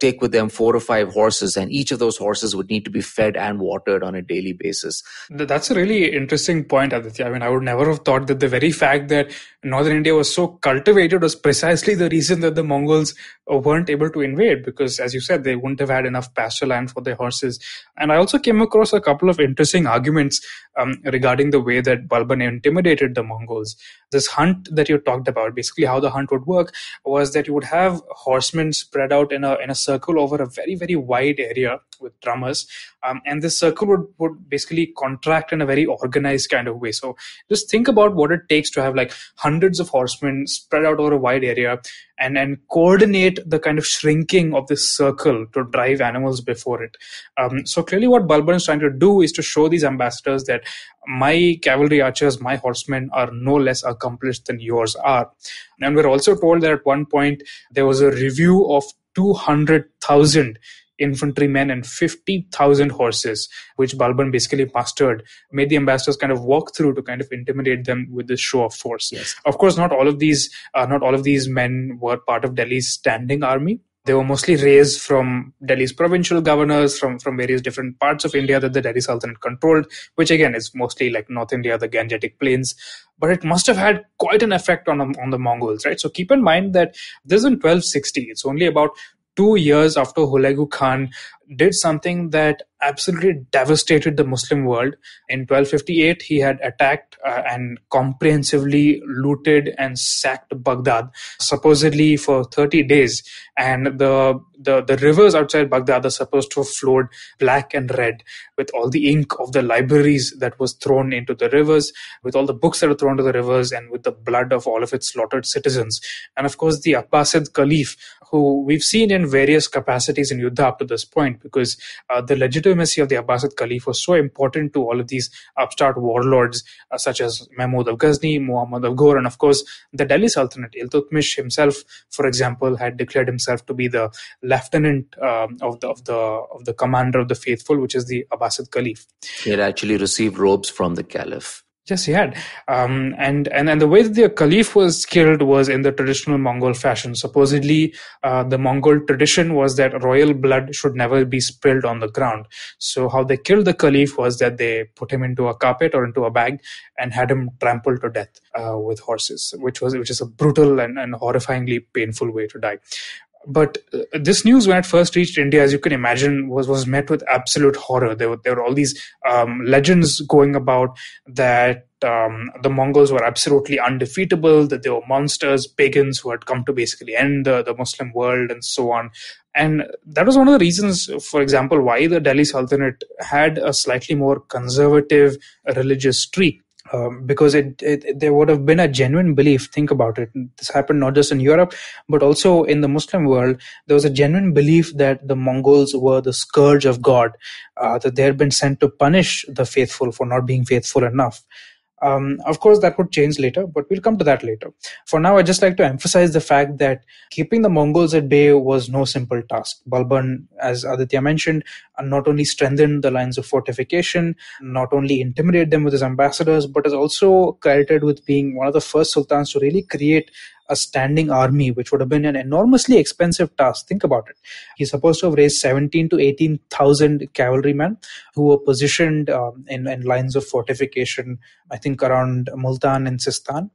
take with them four or five horses, and each of those horses would need to be fed and watered on a daily basis. That's a really interesting point, Aditya. I mean, I would never have thought that the very fact that northern India was so cultivated was precisely the reason that the Mongols weren't able to invade, because as you said, they wouldn't have had enough pasture land for their horses. And I also came across a couple of interesting arguments um, regarding the way that Balban intimidated the Mongols. This hunt that you talked about, basically how the hunt would work, was that you would have horsemen spread out in a in a circle over a very very wide area with drummers, um, and this circle would would basically contract in a very organized kind of way. So just think about what it takes to have like hundreds of horsemen spread out over a wide area and and coordinate the kind of shrinking of this circle to drive animals before it. Um, so clearly, what Balban is trying to do is to show these ambassadors that my cavalry archers, my horsemen are no less accomplished than yours are. And we're also told that at one point there was a review of 200,000 infantrymen and 50,000 horses, which Balban basically mustered, made the ambassadors kind of walk through to kind of intimidate them with this show of force. Yes. Of course, not all of these, uh, not all of these men were part of Delhi's standing army. They were mostly raised from Delhi's provincial governors from, from various different parts of India that the Delhi Sultanate controlled, which again is mostly like North India, the Gangetic Plains. But it must have had quite an effect on, on the Mongols, right? So keep in mind that this is in 1260. It's only about two years after Hulagu Khan did something that absolutely devastated the Muslim world. In 1258, he had attacked uh, and comprehensively looted and sacked Baghdad, supposedly for 30 days. And the, the, the rivers outside Baghdad are supposed to have flowed black and red with all the ink of the libraries that was thrown into the rivers, with all the books that were thrown to the rivers, and with the blood of all of its slaughtered citizens. And of course, the Abbasid Caliph, who we've seen in various capacities in Yuddha up to this point, because uh, the legitimacy of the Abbasid Caliph was so important to all of these upstart warlords, uh, such as Mahmud of Ghazni, Muhammad of Ghor, and of course the Delhi Sultanate. Iltutmish himself, for example, had declared himself to be the lieutenant um, of the of the of the commander of the faithful, which is the Abbasid Caliph. He had actually received robes from the caliph. Yes, he had. Um, and, and, and the way that the caliph was killed was in the traditional Mongol fashion. Supposedly, uh, the Mongol tradition was that royal blood should never be spilled on the ground. So how they killed the caliph was that they put him into a carpet or into a bag and had him trampled to death uh, with horses, which was which is a brutal and, and horrifyingly painful way to die but uh, this news when it first reached india as you can imagine was was met with absolute horror there were there were all these um, legends going about that um, the Mongols were absolutely undefeatable, that they were monsters, pagans who had come to basically end the, the Muslim world, and so on. And that was one of the reasons, for example, why the Delhi Sultanate had a slightly more conservative religious streak um, because it, it, there would have been a genuine belief. Think about it. This happened not just in europe but also in the muslim world. There was a genuine belief that the mongols were the scourge of god uh, that they had been sent to punish the faithful for not being faithful enough um, of course, that would change later, but we'll come to that later. For now, I'd just like to emphasize the fact that keeping the Mongols at bay was no simple task. Balban, as Aditya mentioned, not only strengthened the lines of fortification, not only intimidated them with his ambassadors, but is also credited with being one of the first sultans to really create a standing army, which would have been an enormously expensive task. Think about it. He's supposed to have raised 17 to 18,000 cavalrymen who were positioned um, in, in lines of fortification, I think around Multan and Sistan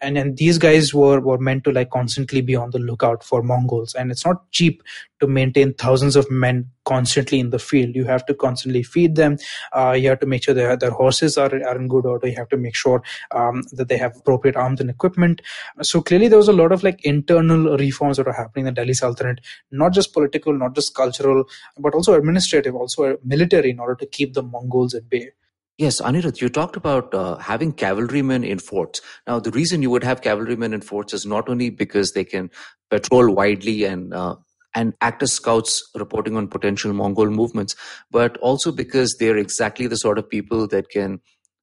and these guys were were meant to like constantly be on the lookout for mongols. And it's not cheap to maintain thousands of men constantly in the field. You have to constantly feed them. Uh, you have to make sure their, their horses are, are in good order. You have to make sure um, that they have appropriate arms and equipment. So clearly there was a lot of like internal reforms that are happening in the delhi sultanate. Not just political not just cultural but also administrative also military in order to keep the mongols at bay Yes, Anirudh, you talked about uh, having cavalrymen in forts. Now, the reason you would have cavalrymen in forts is not only because they can patrol widely and uh, and act as scouts reporting on potential Mongol movements, but also because they're exactly the sort of people that can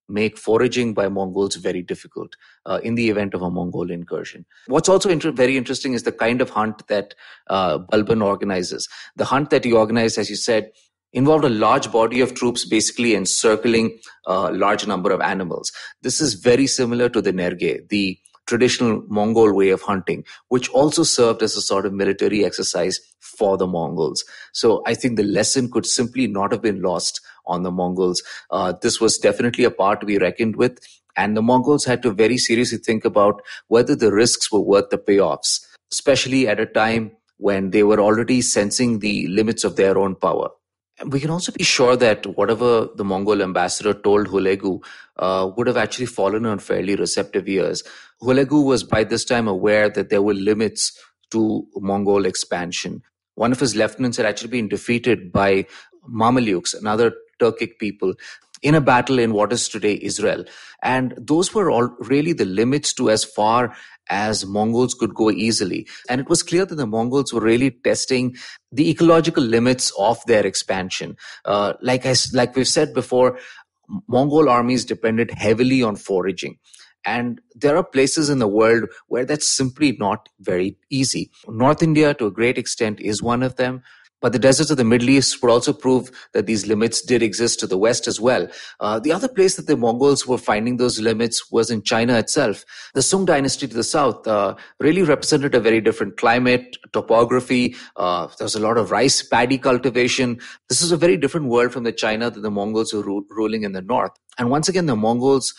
make foraging by Mongols very difficult uh, in the event of a Mongol incursion. What's also inter- very interesting is the kind of hunt that uh, Balban organizes. The hunt that he organized, as you said, involved a large body of troops basically encircling a large number of animals. This is very similar to the Nerge, the traditional Mongol way of hunting, which also served as a sort of military exercise for the Mongols. So I think the lesson could simply not have been lost on the Mongols. Uh, this was definitely a part to be reckoned with. And the Mongols had to very seriously think about whether the risks were worth the payoffs, especially at a time when they were already sensing the limits of their own power we can also be sure that whatever the Mongol ambassador told Hulegu uh, would have actually fallen on fairly receptive ears. Hulegu was by this time aware that there were limits to Mongol expansion. One of his lieutenants had actually been defeated by Mamelukes, another Turkic people, in a battle in what is today Israel. And those were all really the limits to as far as Mongols could go easily. And it was clear that the Mongols were really testing the ecological limits of their expansion. Uh, like I, like we've said before, Mongol armies depended heavily on foraging. And there are places in the world where that's simply not very easy. North India, to a great extent, is one of them. But the deserts of the Middle East would also prove that these limits did exist to the west as well. Uh, the other place that the Mongols were finding those limits was in China itself. The Sung dynasty to the south uh, really represented a very different climate, topography. Uh, there was a lot of rice paddy cultivation. This is a very different world from the China that the Mongols were ru- ruling in the north. And once again, the Mongols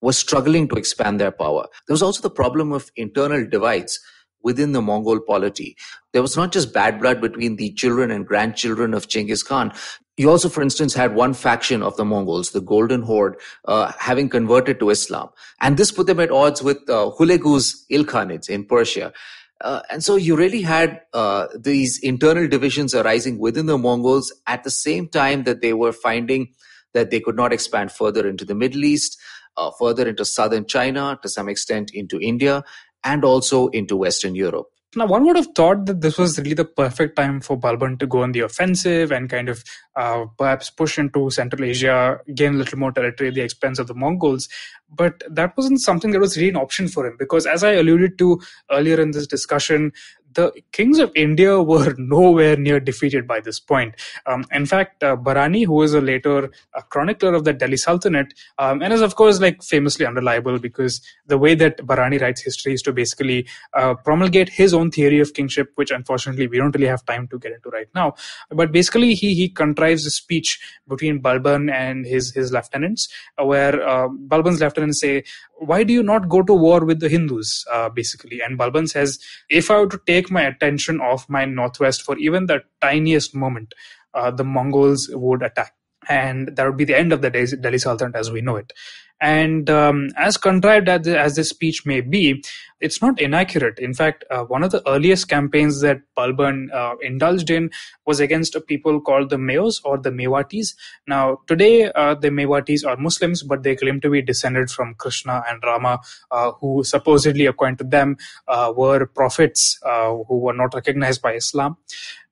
were struggling to expand their power. There was also the problem of internal divides within the Mongol polity. There was not just bad blood between the children and grandchildren of Genghis Khan. You also, for instance, had one faction of the Mongols, the Golden Horde, uh, having converted to Islam. And this put them at odds with uh, Hulagu's Ilkhanids in Persia. Uh, and so you really had uh, these internal divisions arising within the Mongols at the same time that they were finding that they could not expand further into the Middle East, uh, further into southern China, to some extent into India, and also into Western Europe. Now, one would have thought that this was really the perfect time for Balban to go on the offensive and kind of uh, perhaps push into Central Asia, gain a little more territory at the expense of the Mongols. But that wasn't something that was really an option for him because, as I alluded to earlier in this discussion, the kings of India were nowhere near defeated by this point. Um, in fact, uh, Barani, who was a later uh, chronicler of the Delhi Sultanate, um, and is of course like famously unreliable because the way that Barani writes history is to basically uh, promulgate his own theory of kingship, which unfortunately we don't really have time to get into right now. But basically, he he contrives a speech between Balban and his his lieutenants, uh, where uh, Balban's lieutenants say, "Why do you not go to war with the Hindus?" Uh, basically, and Balban says, "If I were to take take my attention off my northwest for even the tiniest moment, uh, the Mongols would attack. And that would be the end of the Delhi Sultanate as we know it. And um, as contrived as, as this speech may be, it's not inaccurate. In fact, uh, one of the earliest campaigns that Balban uh, indulged in was against a people called the Meos or the Mewatis. Now, today, uh, the Mewatis are Muslims, but they claim to be descended from Krishna and Rama, uh, who supposedly, according to them, uh, were prophets uh, who were not recognized by Islam.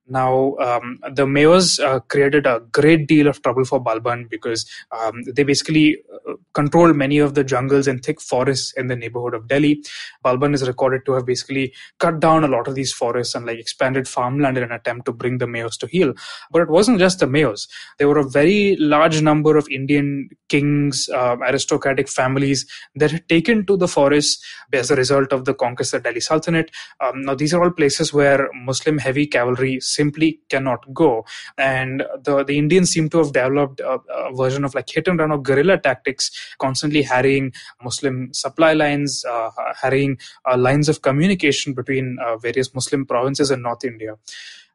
Now, um, the Meos uh, created a great deal of trouble for Balban because um, they basically uh, controlled many of the jungles and thick forests in the neighborhood of Delhi. Balban is recorded to have basically cut down a lot of these forests and like expanded farmland in an attempt to bring the Meos to heel. But it wasn't just the Meos. There were a very large number of Indian kings, uh, aristocratic families that had taken to the forests as a result of the conquest of Delhi Sultanate. Um, now, these are all places where Muslim heavy cavalry simply cannot go. And the, the Indians seem to have developed a, a version of like hit and run or guerrilla tactics, constantly harrying Muslim supply lines, uh, harrying uh, lines of communication between uh, various Muslim provinces in North India.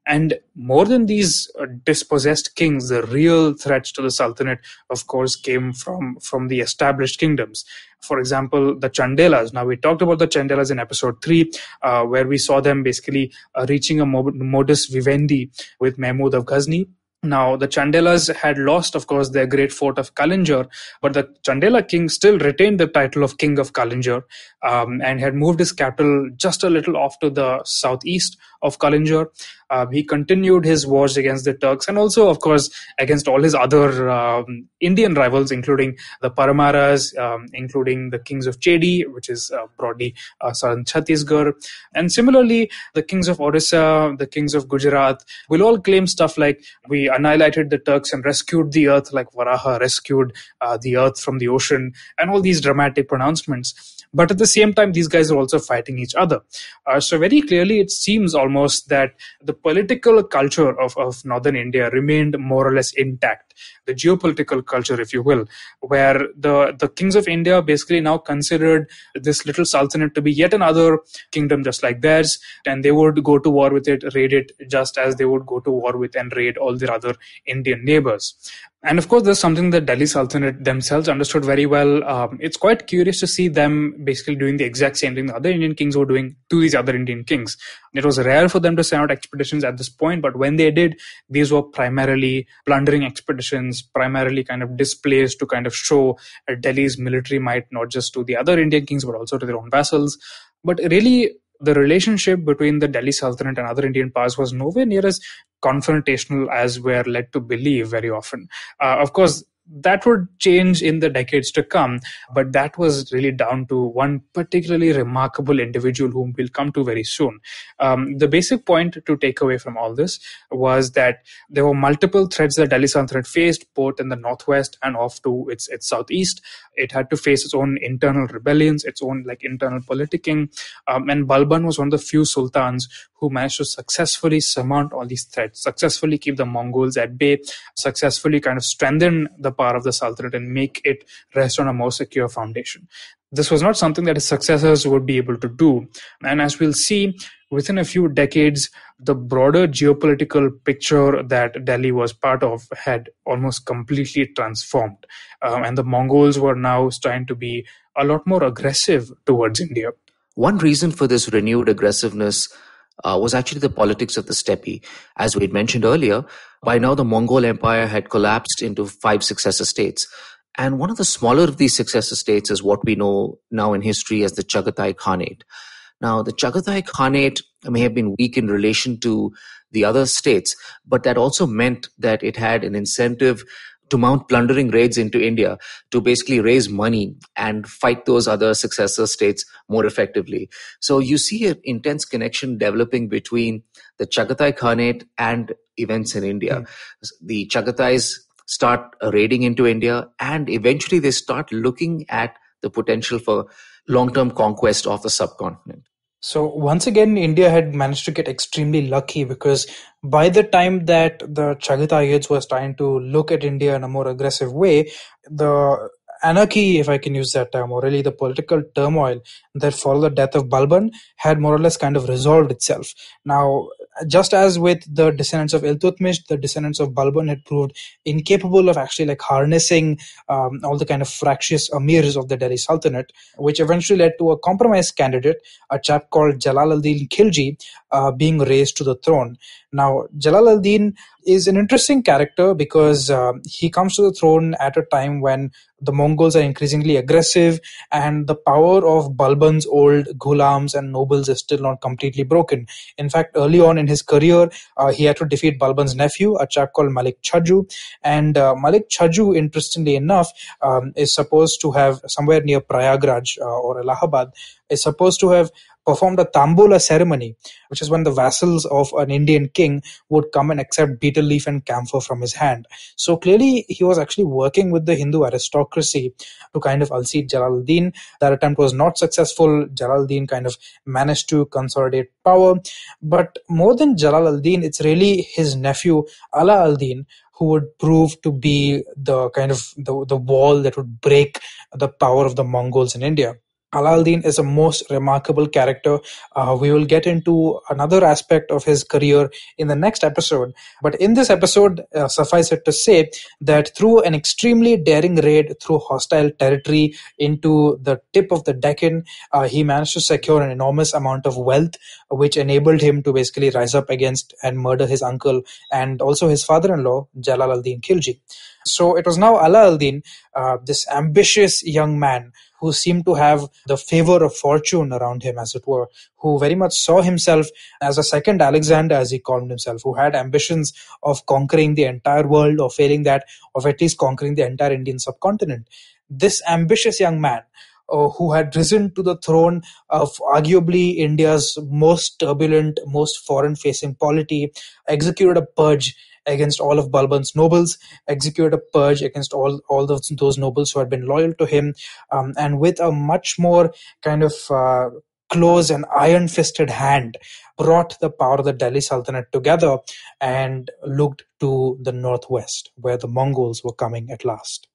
And more than these uh, dispossessed kings, the real threats to the Sultanate, of course, came from, from the established kingdoms. For example, the Chandelas. Now, we talked about the Chandelas in episode 3, uh, where we saw them basically uh, reaching a modus vivendi with Mahmud of Ghazni now, the Chandelas had lost, of course, their great fort of Kalinjar, but the Chandela king still retained the title of King of Kalinjar um, and had moved his capital just a little off to the southeast of Kalinjar. Uh, he continued his wars against the Turks and also, of course, against all his other um, Indian rivals, including the Paramaras, um, including the kings of Chedi, which is uh, broadly uh, southern Chhattisgarh. And similarly, the kings of Orissa, the kings of Gujarat will all claim stuff like we annihilated the Turks and rescued the earth, like Varaha rescued uh, the earth from the ocean, and all these dramatic pronouncements. But at the same time these guys are also fighting each other. Uh, so very clearly it seems almost that the political culture of, of northern india remained more or less intact the geopolitical culture if you will where the the kings of india basically now considered this little sultanate to be yet another kingdom just like theirs and they would go to war with it raid it just as they would go to war with and raid all their other indian neighbors and of course, there's something that Delhi Sultanate themselves understood very well. Um, it's quite curious to see them basically doing the exact same thing the other Indian kings were doing to these other Indian kings. It was rare for them to send out expeditions at this point, but when they did, these were primarily plundering expeditions, primarily kind of displays to kind of show Delhi's military might, not just to the other Indian kings, but also to their own vassals. But really, the relationship between the Delhi Sultanate and other Indian powers was nowhere near as confrontational as we're led to believe very often. Uh, of course, that would change in the decades to come. But that was really down to one particularly remarkable individual whom we'll come to very soon. Um, the basic point to take away from all this was that there were multiple threats that Delhi Sultanate faced, both in the northwest and off to its, its southeast. It had to face its own internal rebellions, its own like internal politicking. Um, and Balban was one of the few sultans who managed to successfully surmount all these threats, successfully keep the Mongols at bay, successfully kind of strengthen the power of the Sultanate and make it rest on a more secure foundation. This was not something that his successors would be able to do. And as we'll see, within a few decades, the broader geopolitical picture that Delhi was part of had almost completely transformed. Um, and the Mongols were now trying to be a lot more aggressive towards India. One reason for this renewed aggressiveness uh, was actually the politics of the steppe. As we had mentioned earlier, by now the Mongol Empire had collapsed into five successor states. And one of the smaller of these successor states is what we know now in history as the Chagatai Khanate. Now, the Chagatai Khanate may have been weak in relation to the other states, but that also meant that it had an incentive to mount plundering raids into India to basically raise money and fight those other successor states more effectively. So you see an intense connection developing between the Chagatai Khanate and events in India. Mm. The Chagatais start raiding into India and eventually they start looking at the potential for long term conquest of the subcontinent. So once again, India had managed to get extremely lucky because by the time that the Chagatayids was trying to look at India in a more aggressive way, the anarchy, if I can use that term, or really the political turmoil that followed the death of Balban had more or less kind of resolved itself. Now, just as with the descendants of Iltutmish, the descendants of Balban had proved incapable of actually like harnessing um, all the kind of fractious amirs of the Delhi Sultanate, which eventually led to a compromise candidate, a chap called Jalal al-Din Khilji, uh, being raised to the throne. Now, Jalal al-Din is an interesting character because uh, he comes to the throne at a time when the Mongols are increasingly aggressive and the power of Balban's old ghulams and nobles is still not completely broken. In fact, early on in his career, uh, he had to defeat Balban's nephew, a chap called Malik Chhajju. And uh, Malik Chhajju, interestingly enough, um, is supposed to have somewhere near Prayagraj uh, or Allahabad, is supposed to have performed a tambula ceremony, which is when the vassals of an Indian king would come and accept betel leaf and camphor from his hand. So clearly, he was actually working with the Hindu aristocracy to kind of unseat Jalaluddin. That attempt was not successful. Jalaluddin kind of managed to consolidate power. But more than Jalal al-Din, it's really his nephew, Ala al-Din, who would prove to be the kind of the, the wall that would break the power of the Mongols in India. Alauddin is a most remarkable character. Uh, we will get into another aspect of his career in the next episode. But in this episode, uh, suffice it to say that through an extremely daring raid through hostile territory into the tip of the Deccan, uh, he managed to secure an enormous amount of wealth, which enabled him to basically rise up against and murder his uncle and also his father in law, Jalal al Din Khilji. So it was now Ala al Din, uh, this ambitious young man who seemed to have the favor of fortune around him, as it were, who very much saw himself as a second Alexander, as he called himself, who had ambitions of conquering the entire world, or failing that, of at least conquering the entire Indian subcontinent. This ambitious young man who had risen to the throne of arguably India's most turbulent, most foreign facing polity, executed a purge against all of Balban's nobles, executed a purge against all, all those, those nobles who had been loyal to him, um, and with a much more kind of uh, close and iron fisted hand, brought the power of the Delhi Sultanate together and looked to the northwest, where the Mongols were coming at last.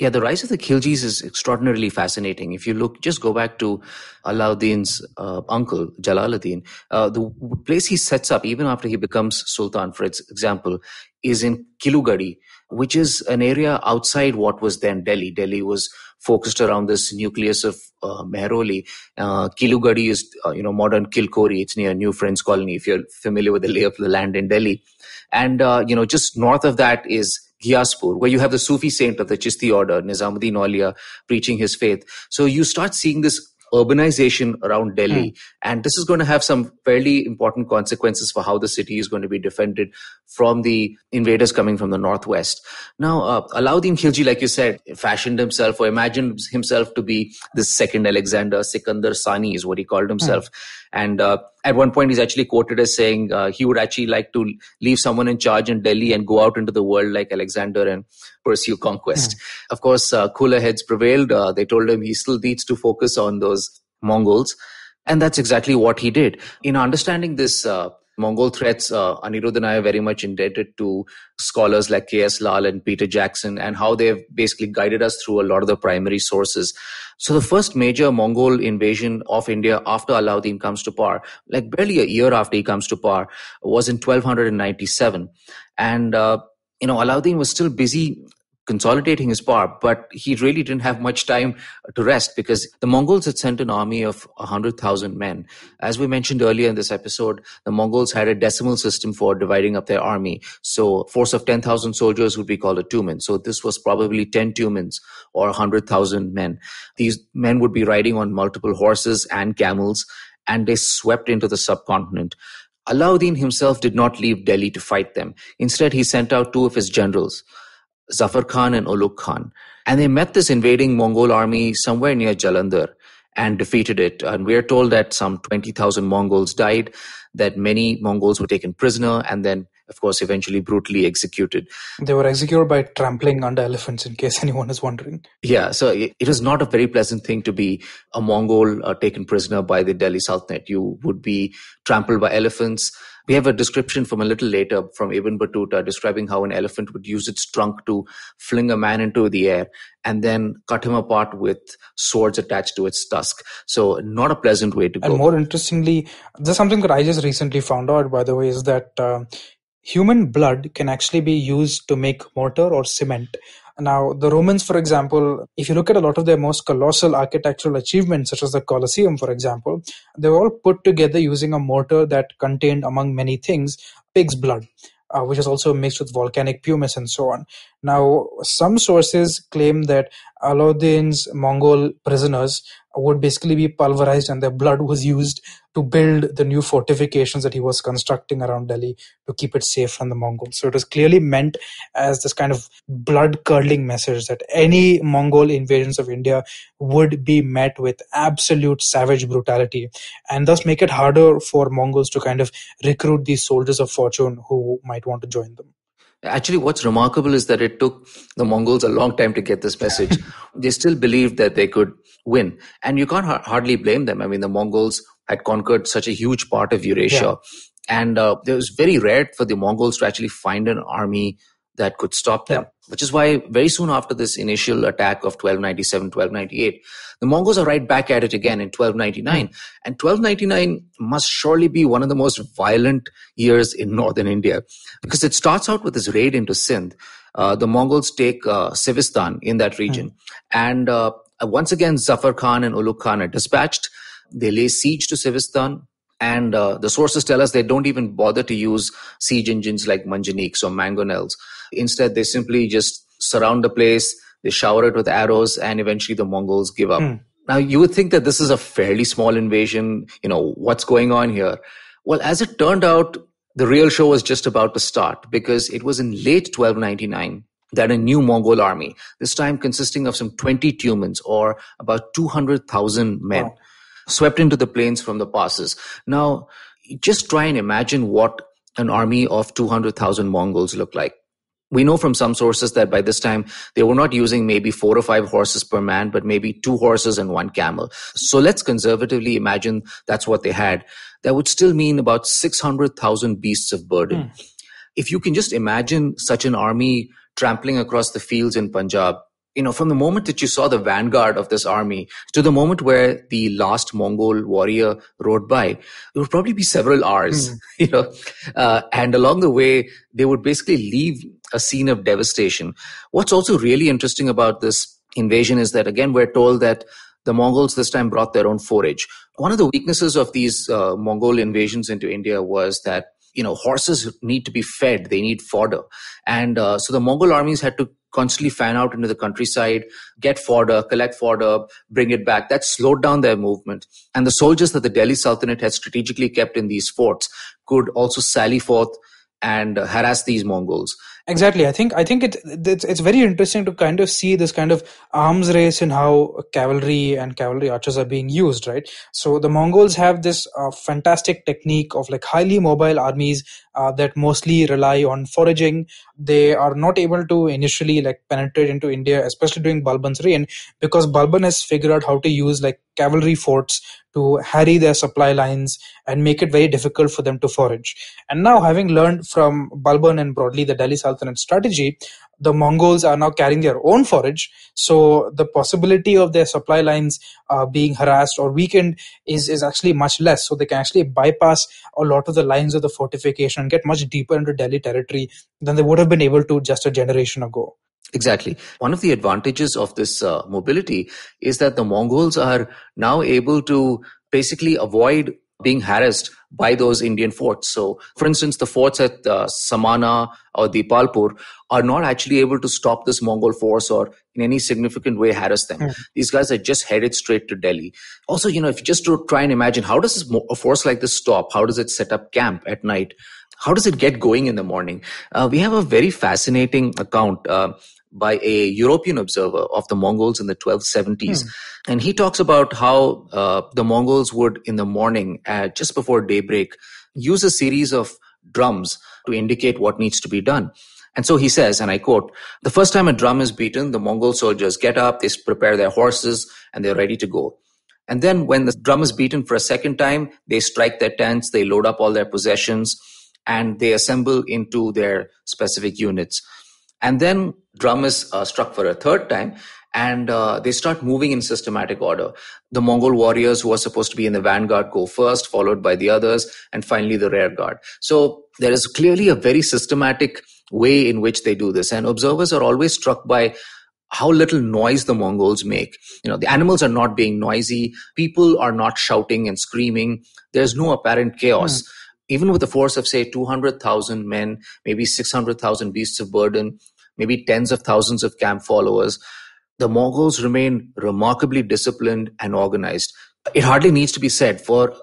Yeah, the rise of the Khiljis is extraordinarily fascinating. If you look, just go back to Alauddin's uh, uncle, Jalaluddin. Uh, the place he sets up, even after he becomes Sultan, for example, is in Kilugadi, which is an area outside what was then Delhi. Delhi was focused around this nucleus of uh, Mehrauli. Uh, Kilugadi is, uh, you know, modern Kilkori. It's near New Friends Colony, if you're familiar with the lay of the land in Delhi. And, uh, you know, just north of that is Ghiaspur, where you have the Sufi saint of the Chishti order, Nizamuddin Aulia, preaching his faith. So you start seeing this urbanization around Delhi. Mm. And this is going to have some fairly important consequences for how the city is going to be defended from the invaders coming from the northwest. Now, uh, Alauddin Khilji, like you said, fashioned himself or imagined himself to be the second Alexander. Sikandar Sani is what he called himself. Mm. And uh, at one point, he's actually quoted as saying uh, he would actually like to leave someone in charge in Delhi and go out into the world like Alexander and pursue conquest. Mm. Of course, uh, cooler heads prevailed. Uh, they told him he still needs to focus on those Mongols. And that's exactly what he did. In understanding this uh, Mongol threats, uh, Anirudh and I are very much indebted to scholars like K.S. Lal and Peter Jackson and how they've basically guided us through a lot of the primary sources. So the first major Mongol invasion of India after Alauddin comes to power, like barely a year after he comes to power, was in 1297. And uh, you know, Alauddin was still busy consolidating his power, but he really didn't have much time to rest because the Mongols had sent an army of 100,000 men. As we mentioned earlier in this episode, the Mongols had a decimal system for dividing up their army. So force of 10,000 soldiers would be called a tumen. So this was probably 10 tumens or 100,000 men. These men would be riding on multiple horses and camels and they swept into the subcontinent. Alauddin himself did not leave Delhi to fight them. Instead, he sent out two of his generals. Zafar Khan and Ulugh Khan. And they met this invading Mongol army somewhere near Jalandhar and defeated it. And we're told that some 20,000 Mongols died, that many Mongols were taken prisoner, and then, of course, eventually brutally executed. They were executed by trampling under elephants, in case anyone is wondering. Yeah, so it, it is not a very pleasant thing to be a Mongol uh, taken prisoner by the Delhi Sultanate. You would be trampled by elephants. We have a description from a little later from Ibn Battuta describing how an elephant would use its trunk to fling a man into the air and then cut him apart with swords attached to its tusk. So, not a pleasant way to go. And more interestingly, there's something that I just recently found out, by the way, is that uh, human blood can actually be used to make mortar or cement. Now, the Romans, for example, if you look at a lot of their most colossal architectural achievements, such as the Colosseum, for example, they were all put together using a mortar that contained, among many things, pig's blood. Uh, which is also mixed with volcanic pumice and so on. Now, some sources claim that Alauddin's Mongol prisoners would basically be pulverized and their blood was used to build the new fortifications that he was constructing around Delhi to keep it safe from the Mongols. So it was clearly meant as this kind of blood curdling message that any Mongol invasions of India would be met with absolute savage brutality and thus make it harder for Mongols to kind of recruit these soldiers of fortune who might want to join them. Actually, what's remarkable is that it took the Mongols a long time to get this message. they still believed that they could win. And you can't ha- hardly blame them. I mean, the Mongols had conquered such a huge part of Eurasia. Yeah. And uh, it was very rare for the Mongols to actually find an army that could stop them. Yeah. Which is why very soon after this initial attack of 1297, 1298, the Mongols are right back at it again in 1299. Mm. And 1299 must surely be one of the most violent years in northern India because it starts out with this raid into Sindh. Uh, the Mongols take uh, Sivistan in that region. Mm. And uh, once again, Zafar Khan and Ulugh Khan are dispatched. They lay siege to Sivistan. And uh, the sources tell us they don't even bother to use siege engines like manjaniks or mangonels. Instead, they simply just surround the place, they shower it with arrows, and eventually the Mongols give up. Mm. Now, you would think that this is a fairly small invasion. You know, what's going on here? Well, as it turned out, the real show was just about to start because it was in late 1299 that a new Mongol army, this time consisting of some 20 tumens or about 200,000 men, wow. swept into the plains from the passes. Now, just try and imagine what an army of 200,000 Mongols looked like we know from some sources that by this time they were not using maybe four or five horses per man, but maybe two horses and one camel. So let's conservatively imagine that's what they had. That would still mean about 600,000 beasts of burden. Mm. If you can just imagine such an army trampling across the fields in Punjab, you know, from the moment that you saw the vanguard of this army to the moment where the last Mongol warrior rode by, it would probably be several hours, mm. you know, uh, and along the way, they would basically leave a scene of devastation. What's also really interesting about this invasion is that, again, we're told that the Mongols this time brought their own forage. One of the weaknesses of these uh, Mongol invasions into India was that you know horses need to be fed they need fodder and uh, so the mongol armies had to constantly fan out into the countryside, get fodder, collect fodder, bring it back. That slowed down their movement. And the soldiers that the Delhi Sultanate had strategically kept in these forts could also sally forth and harass these Mongols. Exactly. I think I think it it's, it's very interesting to kind of see this kind of arms race in how cavalry and cavalry archers are being used, right? So the Mongols have this uh, fantastic technique of like highly mobile armies uh, that mostly rely on foraging. They are not able to initially like penetrate into India, especially during Balban's reign, because Balban has figured out how to use like cavalry forts to harry their supply lines and make it very difficult for them to forage. And now, having learned from Balban and broadly the Delhi Sultanate strategy, the Mongols are now carrying their own forage. So the possibility of their supply lines uh, being harassed or weakened is, is actually much less. So they can actually bypass a lot of the lines of the fortification and get much deeper into Delhi territory than they would have been able to just a generation ago. Exactly. One of the advantages of this uh, mobility is that the Mongols are now able to basically avoid being harassed by those Indian forts. So, for instance, the forts at uh, Samana or Dipalpur are not actually able to stop this Mongol force or in any significant way harass them. Mm. These guys are just headed straight to Delhi. Also, you know, if you just to try and imagine how does this, a force like this stop? How does it set up camp at night? How does it get going in the morning? Uh, we have a very fascinating account. Uh, by a European observer of the Mongols in the 1270s. Hmm. And he talks about how uh, the Mongols would, in the morning, uh, just before daybreak, use a series of drums to indicate what needs to be done. And so he says, and I quote, the first time a drum is beaten, the Mongol soldiers get up, they prepare their horses, and they're ready to go. And then when the drum is beaten for a second time, they strike their tents, they load up all their possessions, and they assemble into their specific units. And then drum is uh, struck for a third time and uh, they start moving in systematic order. The Mongol warriors who are supposed to be in the vanguard go first, followed by the others, and finally the rear guard. So there is clearly a very systematic way in which they do this. And observers are always struck by how little noise the Mongols make. You know, the animals are not being noisy. People are not shouting and screaming. There's no apparent chaos. Mm even with a force of say 200,000 men, maybe 600,000 beasts of burden, maybe tens of thousands of camp followers, the Mongols remain remarkably disciplined and organized. It hardly needs to be said for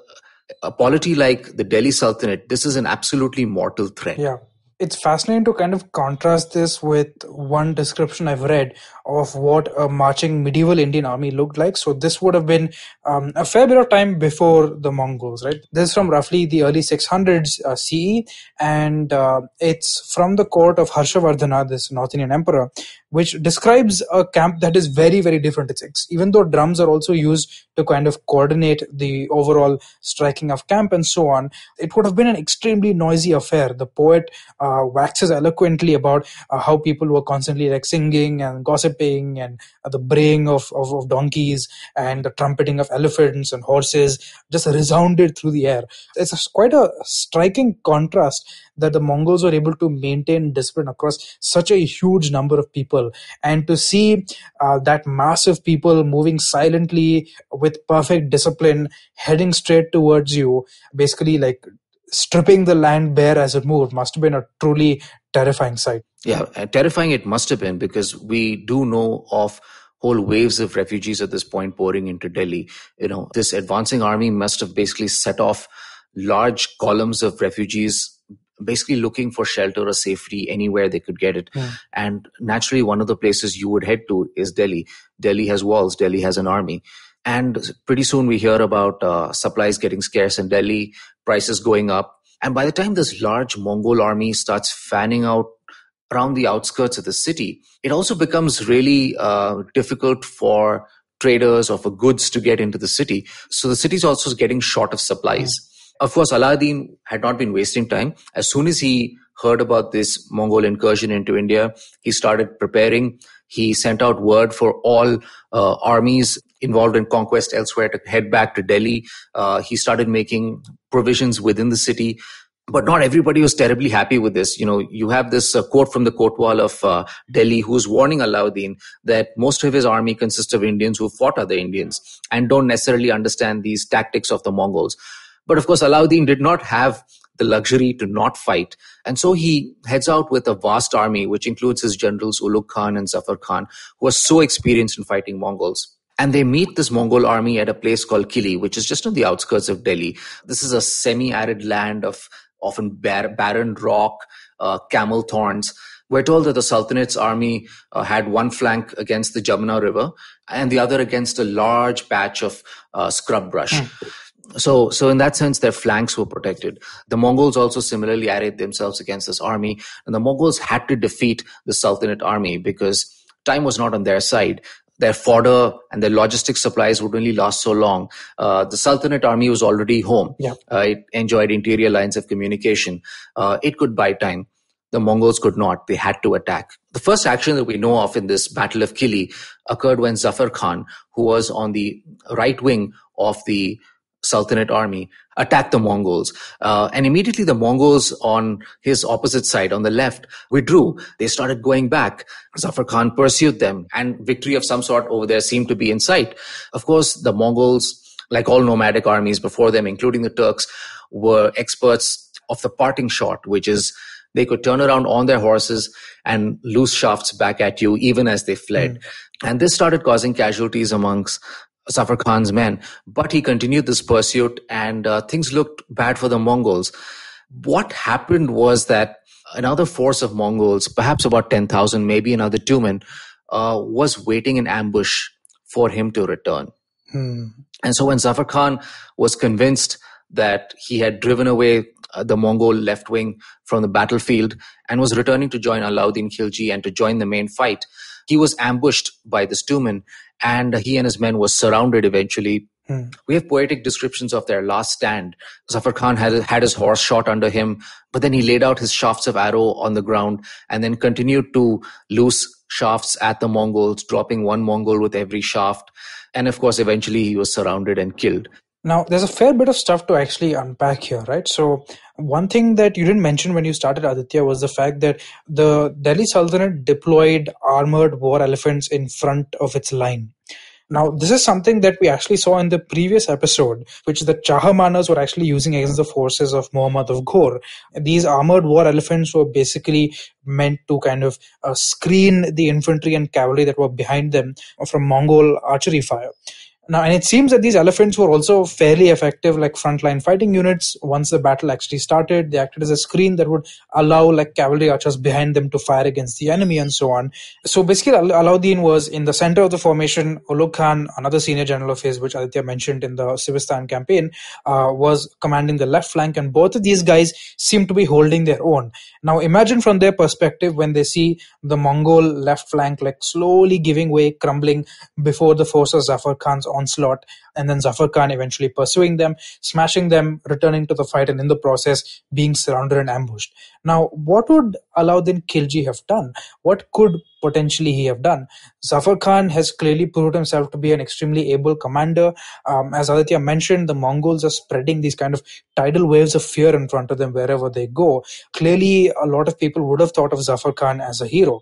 a polity like the Delhi Sultanate, this is an absolutely mortal threat. Yeah it's fascinating to kind of contrast this with one description I've read of what a marching medieval Indian army looked like. So this would have been um, a fair bit of time before the Mongols, right? This is from roughly the early 600s uh, CE, and uh, it's from the court of Harshavardhana, this North Indian emperor, which describes a camp that is very, very different. It's even though drums are also used to kind of coordinate the overall striking of camp and so on, it would have been an extremely noisy affair. The poet uh, waxes eloquently about uh, how people were constantly like singing and and the braying of, of, of donkeys and the trumpeting of elephants and horses just resounded through the air. It's a, quite a striking contrast that the Mongols were able to maintain discipline across such a huge number of people. And to see uh, that massive people moving silently with perfect discipline, heading straight towards you, basically like stripping the land bare as it moved must have been a truly terrifying sight. Yeah, uh, terrifying it must have been because we do know of whole waves of refugees at this point pouring into Delhi. You know, this advancing army must have basically set off large columns of refugees basically looking for shelter or safety anywhere they could get it. Yeah. And naturally, one of the places you would head to is Delhi. Delhi has walls, Delhi has an army. And pretty soon we hear about uh, supplies getting scarce in Delhi, prices going up. And by the time this large Mongol army starts fanning out around the outskirts of the city, it also becomes really uh, difficult for traders or for goods to get into the city. So the city is also getting short of supplies. Mm. Of course, Alauddin had not been wasting time. As soon as he heard about this Mongol incursion into India, he started preparing. He sent out word for all uh, armies involved in conquest elsewhere to head back to Delhi. Uh, he started making provisions within the city. But not everybody was terribly happy with this. You know, you have this uh, quote from the Kotwal of uh, Delhi who's warning Alauddin that most of his army consists of Indians who fought other Indians and don't necessarily understand these tactics of the Mongols. But of course, Alauddin did not have the luxury to not fight. And so he heads out with a vast army, which includes his generals Ulugh Khan and Zafar Khan, who are so experienced in fighting Mongols. And they meet this Mongol army at a place called Kili, which is just on the outskirts of Delhi. This is a semi arid land of often bar- barren rock, uh, camel thorns. We're told that the Sultanate's army uh, had one flank against the Jamuna River and the other against a large patch of uh, scrub brush. Mm. So, so in that sense, their flanks were protected. The Mongols also similarly arrayed themselves against this army, and the Mongols had to defeat the Sultanate army because time was not on their side their fodder and their logistic supplies would only last so long. Uh, the Sultanate army was already home. Yeah. Uh, it enjoyed interior lines of communication. Uh, it could buy time. The Mongols could not. They had to attack. The first action that we know of in this Battle of Kili occurred when Zafar Khan, who was on the right wing of the Sultanate army attacked the Mongols. Uh, and immediately the Mongols on his opposite side, on the left, withdrew. They started going back. Zafar Khan pursued them and victory of some sort over there seemed to be in sight. Of course, the Mongols, like all nomadic armies before them, including the Turks, were experts of the parting shot, which is they could turn around on their horses and loose shafts back at you even as they fled. Mm. And this started causing casualties amongst Zafar Khan's men. But he continued this pursuit and uh, things looked bad for the Mongols. What happened was that another force of Mongols, perhaps about 10,000, maybe another Tuman, uh, was waiting in ambush for him to return. Hmm. And so when Zafar Khan was convinced that he had driven away uh, the Mongol left wing from the battlefield and was returning to join Alauddin Khilji and to join the main fight, he was ambushed by this Tuman and he and his men were surrounded eventually. Hmm. We have poetic descriptions of their last stand. Zafar Khan had, had his horse shot under him, but then he laid out his shafts of arrow on the ground and then continued to loose shafts at the Mongols, dropping one Mongol with every shaft. And of course, eventually he was surrounded and killed. Now, there's a fair bit of stuff to actually unpack here, right? So, one thing that you didn't mention when you started Aditya was the fact that the Delhi Sultanate deployed armored war elephants in front of its line. Now, this is something that we actually saw in the previous episode, which the Chahamanas were actually using against the forces of Muhammad of Ghor. These armored war elephants were basically meant to kind of uh, screen the infantry and cavalry that were behind them from Mongol archery fire. Now, and it seems that these elephants were also fairly effective, like frontline fighting units. Once the battle actually started, they acted as a screen that would allow like cavalry archers behind them to fire against the enemy and so on. So basically, Alauddin was in the center of the formation. Ulugh Khan, another senior general of his, which Aditya mentioned in the Sivistan campaign, uh, was commanding the left flank, and both of these guys seem to be holding their own. Now, imagine from their perspective when they see the Mongol left flank like slowly giving way, crumbling before the force of Zafar Khan's onslaught, and then Zafar Khan eventually pursuing them, smashing them, returning to the fight, and in the process being surrounded and ambushed. Now, what would Alauddin Khilji have done? What could potentially he have done? Zafar Khan has clearly proved himself to be an extremely able commander. Um, as Aditya mentioned, the Mongols are spreading these kind of tidal waves of fear in front of them wherever they go. Clearly, a lot of people would have thought of Zafar Khan as a hero.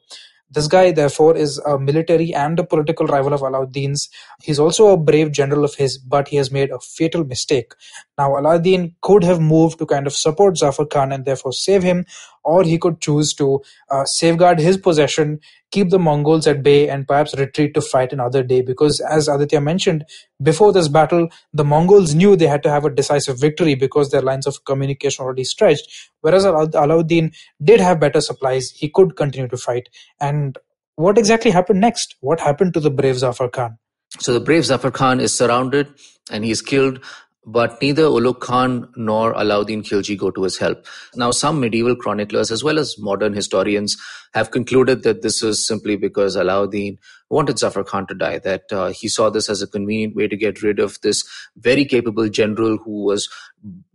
This guy, therefore, is a military and a political rival of Alauddin's. He's also a brave general of his, but he has made a fatal mistake. Now, Alauddin could have moved to kind of support Zafar Khan and therefore save him, or he could choose to uh, safeguard his possession, keep the Mongols at bay, and perhaps retreat to fight another day. Because, as Aditya mentioned, before this battle, the Mongols knew they had to have a decisive victory because their lines of communication already stretched. Whereas Alauddin did have better supplies, he could continue to fight. And what exactly happened next? What happened to the brave Zafar Khan? So the brave Zafar Khan is surrounded and he is killed but neither Ulugh Khan nor Alauddin Khilji go to his help. Now, some medieval chroniclers, as well as modern historians, have concluded that this is simply because Alauddin wanted Zafar Khan to die, that uh, he saw this as a convenient way to get rid of this very capable general who was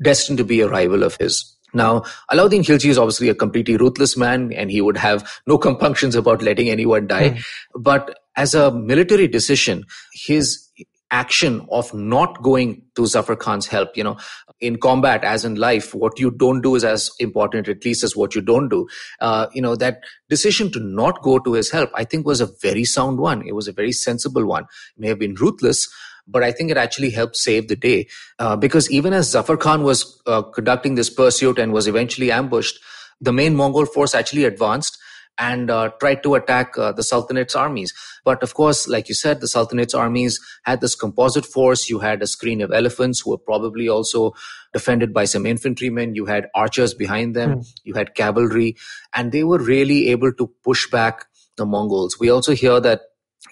destined to be a rival of his. Now, Alauddin Khilji is obviously a completely ruthless man and he would have no compunctions about letting anyone die. Mm. But as a military decision, his action of not going to Zafar Khan's help. You know, in combat, as in life, what you don't do is as important, at least, as what you don't do. Uh, you know, that decision to not go to his help, I think, was a very sound one. It was a very sensible one. It may have been ruthless, but I think it actually helped save the day. Uh, because even as Zafar Khan was uh, conducting this pursuit and was eventually ambushed, the main Mongol force actually advanced and uh, tried to attack uh, the Sultanate's armies. But of course, like you said, the Sultanate's armies had this composite force. You had a screen of elephants who were probably also defended by some infantrymen. You had archers behind them. Mm. You had cavalry, and they were really able to push back the Mongols. We also hear that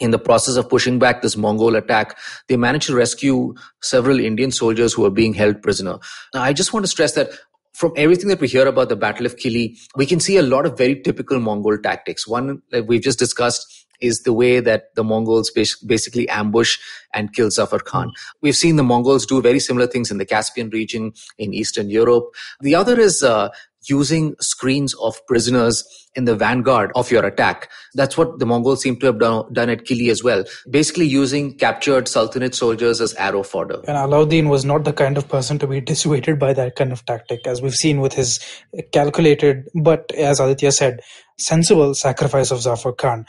in the process of pushing back this Mongol attack, they managed to rescue several Indian soldiers who were being held prisoner. Now, I just want to stress that from everything that we hear about the Battle of Kili, we can see a lot of very typical Mongol tactics. One that we've just discussed is the way that the Mongols basically ambush and kill Zafar Khan. We've seen the Mongols do very similar things in the Caspian region, in Eastern Europe. The other is uh, using screens of prisoners in the vanguard of your attack. That's what the Mongols seem to have done, done at Kili as well. Basically using captured Sultanate soldiers as arrow fodder. And Alauddin was not the kind of person to be dissuaded by that kind of tactic, as we've seen with his calculated, but as Aditya said, sensible sacrifice of Zafar Khan.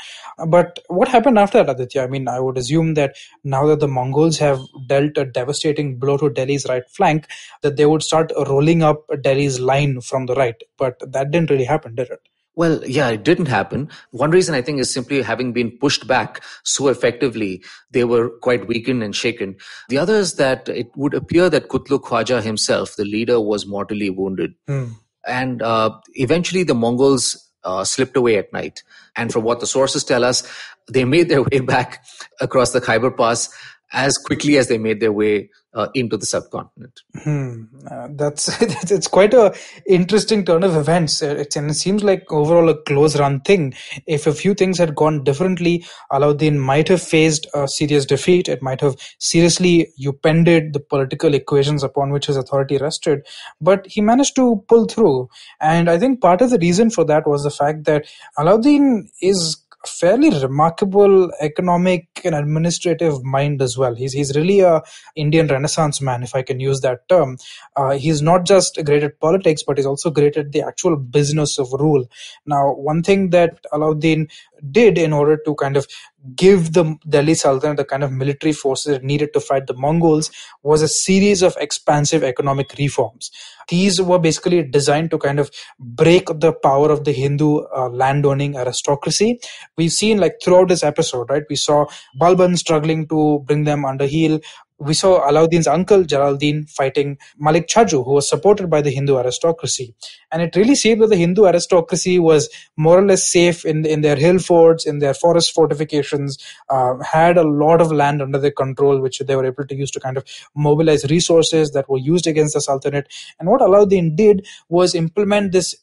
But what happened after that, Aditya? I mean, I would assume that now that the Mongols have dealt a devastating blow to Delhi's right flank, that they would start rolling up Delhi's line from the right. But that didn't really happen, did it? Well, yeah, it didn't happen. One reason I think is simply having been pushed back so effectively, they were quite weakened and shaken. The other is that it would appear that Kutlu Khwaja himself, the leader, was mortally wounded. Hmm. And uh, eventually the Mongols uh, slipped away at night. And from what the sources tell us, they made their way back across the Khyber Pass as quickly as they made their way uh, into the subcontinent. Hmm. Uh, that's it's quite a interesting turn of events. Uh, it's, and it seems like overall a close run thing. If a few things had gone differently, Alauddin might have faced a serious defeat. It might have seriously upended the political equations upon which his authority rested. But he managed to pull through, and I think part of the reason for that was the fact that Alauddin is fairly remarkable economic and administrative mind as well. He's he's really a Indian Renaissance man, if I can use that term. Uh, he's not just great at politics, but he's also great at the actual business of rule. Now, one thing that Alauddin did in order to kind of give the Delhi Sultanate the kind of military forces it needed to fight the Mongols was a series of expansive economic reforms. These were basically designed to kind of break the power of the Hindu uh, landowning aristocracy. We've seen like throughout this episode, right? We saw Balban struggling to bring them under heel we saw Alauddin's uncle Jalaluddin fighting Malik Chaju, who was supported by the Hindu aristocracy. And it really seemed that the Hindu aristocracy was more or less safe in, in their hill forts, in their forest fortifications, uh, had a lot of land under their control, which they were able to use to kind of mobilize resources that were used against the Sultanate. And what Alauddin did was implement this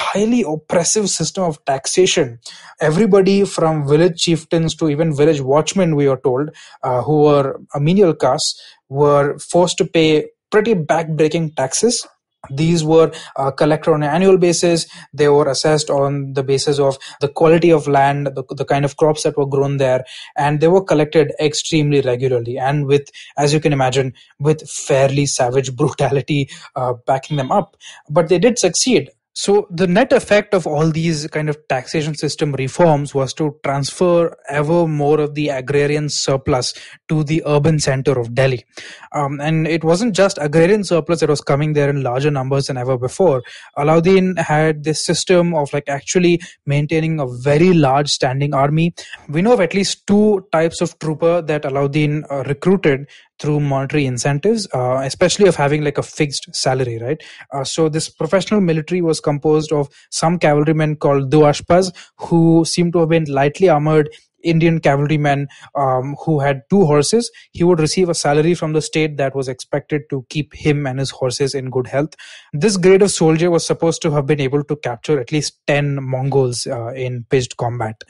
highly oppressive system of taxation. Everybody from village chieftains to even village watchmen, we are told, uh, who were a menial caste, were forced to pay pretty back-breaking taxes. These were uh, collected on an annual basis. They were assessed on the basis of the quality of land, the, the kind of crops that were grown there, and they were collected extremely regularly and with, as you can imagine, with fairly savage brutality uh, backing them up. But they did succeed so the net effect of all these kind of taxation system reforms was to transfer ever more of the agrarian surplus to the urban center of Delhi. Um, and it wasn't just agrarian surplus that was coming there in larger numbers than ever before. Alauddin had this system of like actually maintaining a very large standing army. We know of at least two types of trooper that Alauddin uh, recruited through monetary incentives, uh, especially of having like a fixed salary, right? Uh, so this professional military was composed of some cavalrymen called Duashpaz, who seemed to have been lightly armored Indian cavalrymen um, who had two horses, he would receive a salary from the state that was expected to keep him and his horses in good health. This grade of soldier was supposed to have been able to capture at least 10 Mongols uh, in pitched combat.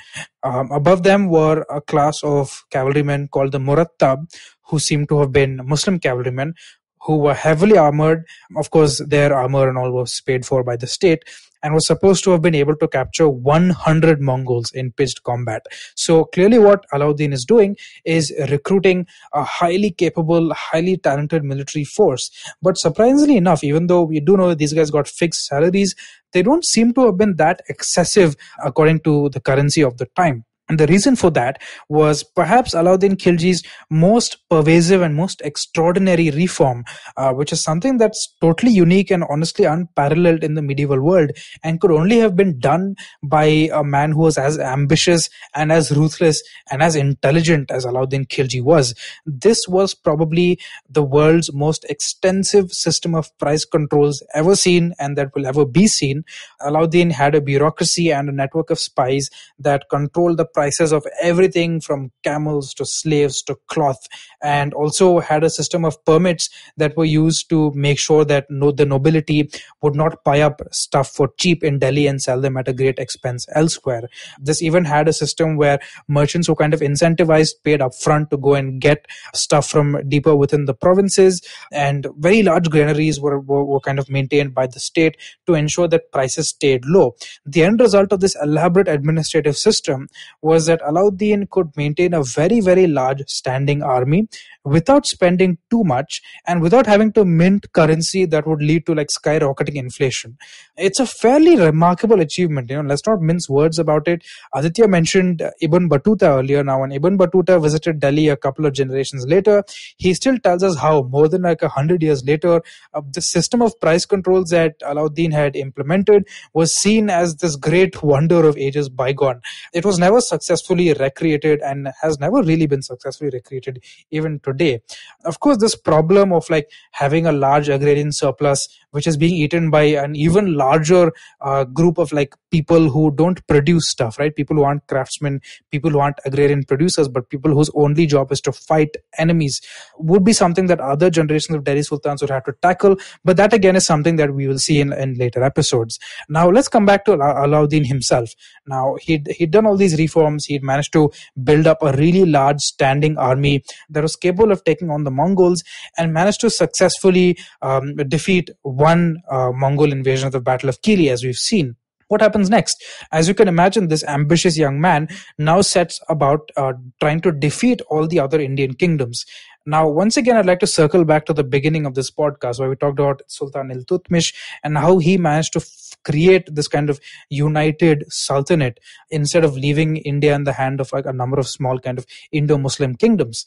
Um, above them were a class of cavalrymen called the Murattab, who seem to have been Muslim cavalrymen who were heavily armored. Of course, their armor and all was paid for by the state and was supposed to have been able to capture 100 Mongols in pitched combat. So clearly, what Alauddin is doing is recruiting a highly capable, highly talented military force. But surprisingly enough, even though we do know that these guys got fixed salaries, they don't seem to have been that excessive according to the currency of the time the reason for that was perhaps Alauddin Khilji's most pervasive and most extraordinary reform, uh, which is something that's totally unique and honestly unparalleled in the medieval world and could only have been done by a man who was as ambitious and as ruthless and as intelligent as Alauddin Khilji was. This was probably the world's most extensive system of price controls ever seen and that will ever be seen. Alauddin had a bureaucracy and a network of spies that controlled the prices of everything from camels to slaves to cloth and also had a system of permits that were used to make sure that no, the nobility would not buy up stuff for cheap in Delhi and sell them at a great expense elsewhere. This even had a system where merchants were kind of incentivized, paid upfront to go and get stuff from deeper within the provinces, and very large granaries were, were, were kind of maintained by the state to ensure that prices stayed low. The end result of this elaborate administrative system was that Alauddin could maintain a very, very large standing army without spending too much and without having to mint currency that would lead to like skyrocketing inflation. It's a fairly remarkable achievement. You know, let's not mince words about it. Aditya mentioned Ibn Battuta earlier. Now, when Ibn Battuta visited Delhi a couple of generations later, he still tells us how more than like a hundred years later, uh, the system of price controls that Alauddin had implemented was seen as this great wonder of ages bygone. It was never successfully recreated and has never really been successfully recreated even today. Of course, this problem of like having a large agrarian surplus which is being eaten by an even larger uh, group of like people who don't produce stuff right? People who aren't craftsmen people who aren't agrarian producers but people whose only job is to fight enemies would be something that other generations of delhi sultans would have to tackle. But that again is something that we will see in, in later episodes. Now let's come back to alauddin himself. Now he'd, he'd done all these reforms. He'd managed to build up a really large standing army that was capable of taking on the mongols and managed to successfully um, defeat one uh, Mongol invasion of the Battle of Kili, as we've seen. What happens next? As you can imagine, this ambitious young man now sets about uh, trying to defeat all the other Indian kingdoms. Now, once again, I'd like to circle back to the beginning of this podcast where we talked about Sultan Iltutmish and how he managed to create this kind of united sultanate instead of leaving India in the hand of like a number of small kind of Indo-Muslim kingdoms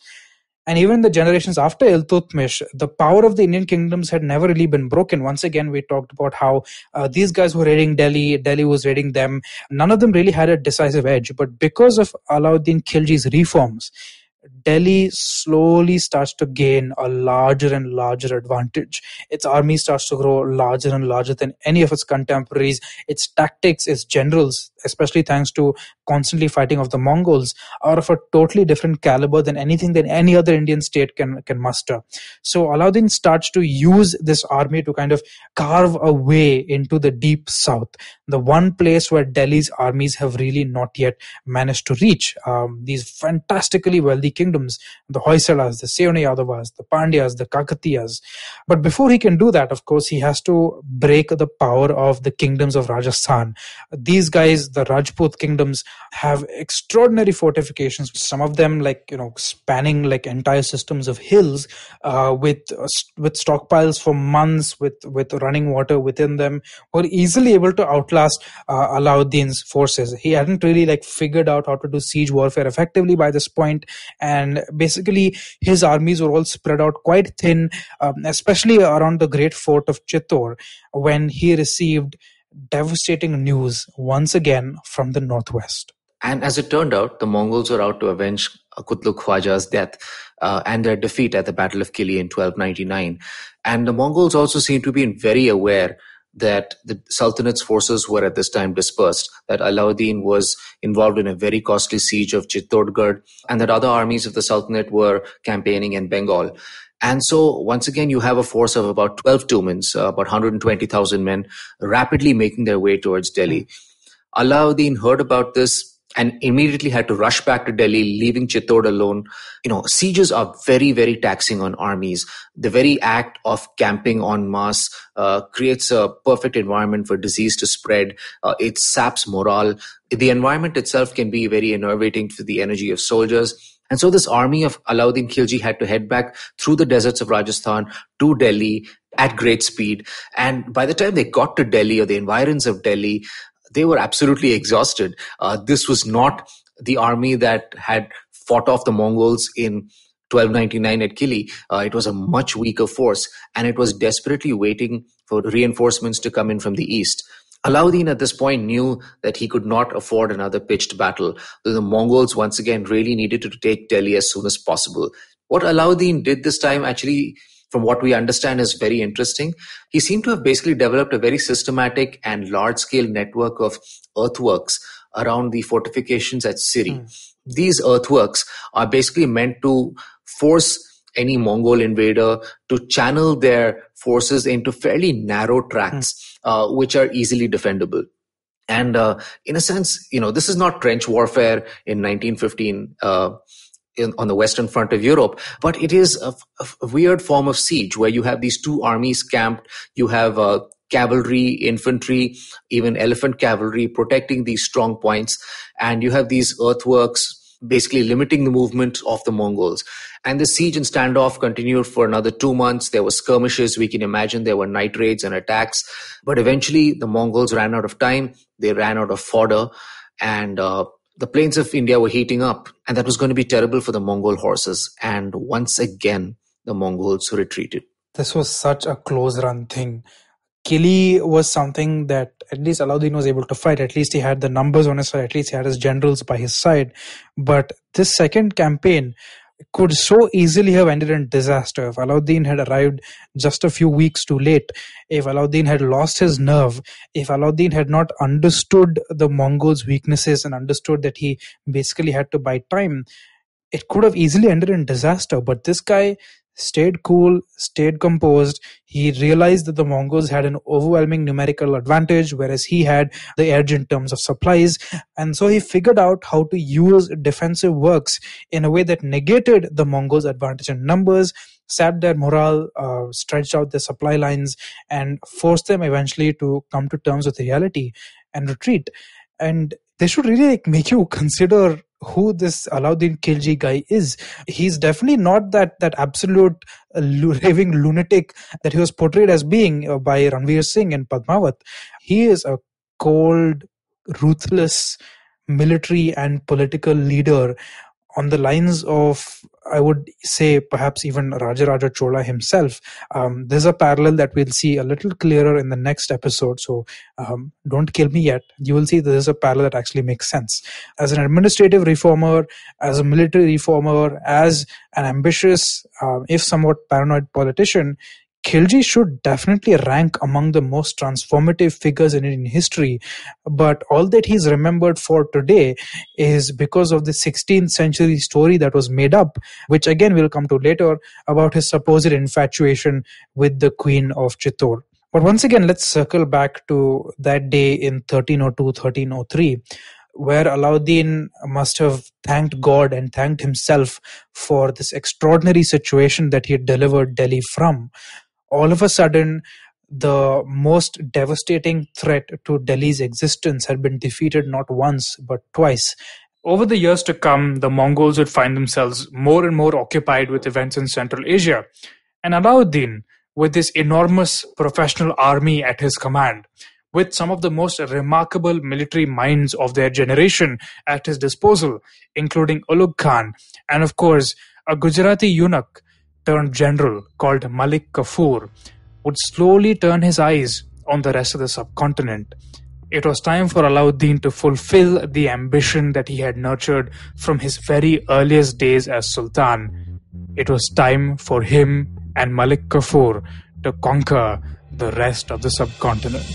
and even the generations after Iltutmish, the power of the Indian kingdoms had never really been broken. Once again, we talked about how uh, these guys were raiding Delhi, Delhi was raiding them. None of them really had a decisive edge, but because of Alauddin Khilji's reforms, Delhi slowly starts to gain a larger and larger advantage. Its army starts to grow larger and larger than any of its contemporaries. Its tactics, its generals, especially thanks to constantly fighting of the Mongols, are of a totally different caliber than anything that any other Indian state can, can muster. So Alauddin starts to use this army to kind of carve a way into the deep south, the one place where Delhi's armies have really not yet managed to reach. Um, these fantastically wealthy kingdoms, the Hoysalas, the Seuna Yadavas, the Pandyas, the Kakatiyas. But before he can do that, of course, he has to break the power of the kingdoms of Rajasthan. These guys, the Rajput kingdoms, have extraordinary fortifications. Some of them, like you know, spanning like entire systems of hills, uh, with uh, with stockpiles for months, with with running water within them, were easily able to outlast uh, Alauddin's forces. He hadn't really like figured out how to do siege warfare effectively by this point, and basically his armies were all spread out quite thin, um, especially around the great fort of Chittor, when he received devastating news once again from the northwest. And as it turned out, the Mongols were out to avenge Kutluk Khwaja's death uh, and their defeat at the Battle of Kili in 1299. And the Mongols also seemed to be very aware that the Sultanate's forces were at this time dispersed, that Alauddin was involved in a very costly siege of Chittorgarh, and that other armies of the Sultanate were campaigning in Bengal. And so, once again, you have a force of about 12 Tumans, uh, about 120,000 men, rapidly making their way towards Delhi. Alauddin heard about this and immediately had to rush back to Delhi, leaving Chittor alone. You know, sieges are very, very taxing on armies. The very act of camping en masse uh, creates a perfect environment for disease to spread. Uh, it saps morale. The environment itself can be very enervating to the energy of soldiers. And so this army of Alauddin Khilji had to head back through the deserts of Rajasthan to Delhi at great speed. And by the time they got to Delhi or the environs of Delhi, they were absolutely exhausted. Uh, this was not the army that had fought off the Mongols in 1299 at Kili, uh, it was a much weaker force and it was desperately waiting for reinforcements to come in from the east. Alauddin at this point knew that he could not afford another pitched battle, the Mongols once again really needed to take Delhi as soon as possible. What Alauddin did this time actually from what we understand is very interesting. He seemed to have basically developed a very systematic and large scale network of earthworks around the fortifications at Siri. Mm. These earthworks are basically meant to force any Mongol invader to channel their forces into fairly narrow tracts, mm. uh, which are easily defendable. And uh, in a sense, you know, this is not trench warfare in 1915. Uh, in, on the western front of Europe, but it is a, a, weird form of siege where you have these two armies camped. You have uh, cavalry, infantry, even elephant cavalry protecting these strong points, and you have these earthworks basically limiting the movement of the Mongols. And the siege and standoff continued for another two months. There were skirmishes. We can imagine there were night raids and attacks. But eventually, the Mongols ran out of time. They ran out of fodder. And uh, the plains of India were heating up. And that was going to be terrible for the Mongol horses. And once again, the Mongols retreated. This was such a close run thing. Kili was something that at least Alauddin was able to fight. At least he had the numbers on his side. At least he had his generals by his side. But this second campaign could so easily have ended in disaster if Alauddin had arrived just a few weeks too late, if Alauddin had lost his nerve, if Alauddin had not understood the Mongols' weaknesses and understood that he basically had to buy time. It could have easily ended in disaster, but this guy stayed cool, stayed composed. He realized that the Mongols had an overwhelming numerical advantage, whereas he had the edge in terms of supplies. And so he figured out how to use defensive works in a way that negated the Mongols' advantage in numbers, sapped their morale, uh, stretched out their supply lines, and forced them eventually to come to terms with reality and retreat. And they should really like make you consider who this Alauddin Khilji guy is. He's definitely not that that absolute uh, raving lunatic that he was portrayed as being uh, by Ranveer Singh and Padmavat. He is a cold, ruthless military and political leader on the lines of I would say perhaps even Rajaraja Chola himself. Um, there's a parallel that we'll see a little clearer in the next episode. So um, don't kill me yet. You will see there's a parallel that actually makes sense. As an administrative reformer, as a military reformer, as an ambitious, um, if somewhat paranoid politician, Khilji should definitely rank among the most transformative figures in Indian history, but all that he's remembered for today is because of the 16th century story that was made up, which again we'll come to later, about his supposed infatuation with the Queen of Chittor. But once again, let's circle back to that day in 1302 1303 where Alauddin must have thanked God and thanked himself for this extraordinary situation that he had delivered Delhi from all of a sudden the most devastating threat to Delhi's existence had been defeated not once but twice. Over the years to come, the Mongols would find themselves more and more occupied with events in Central Asia. And Alauddin, with this enormous professional army at his command, with some of the most remarkable military minds of their generation at his disposal, including Ulugh Khan, and of course, a Gujarati eunuch turned general called Malik Kafur would slowly turn his eyes on the rest of the subcontinent. It was time for Alauddin to fulfill the ambition that he had nurtured from his very earliest days as Sultan. It was time for him and Malik Kafur to conquer the rest of the subcontinent.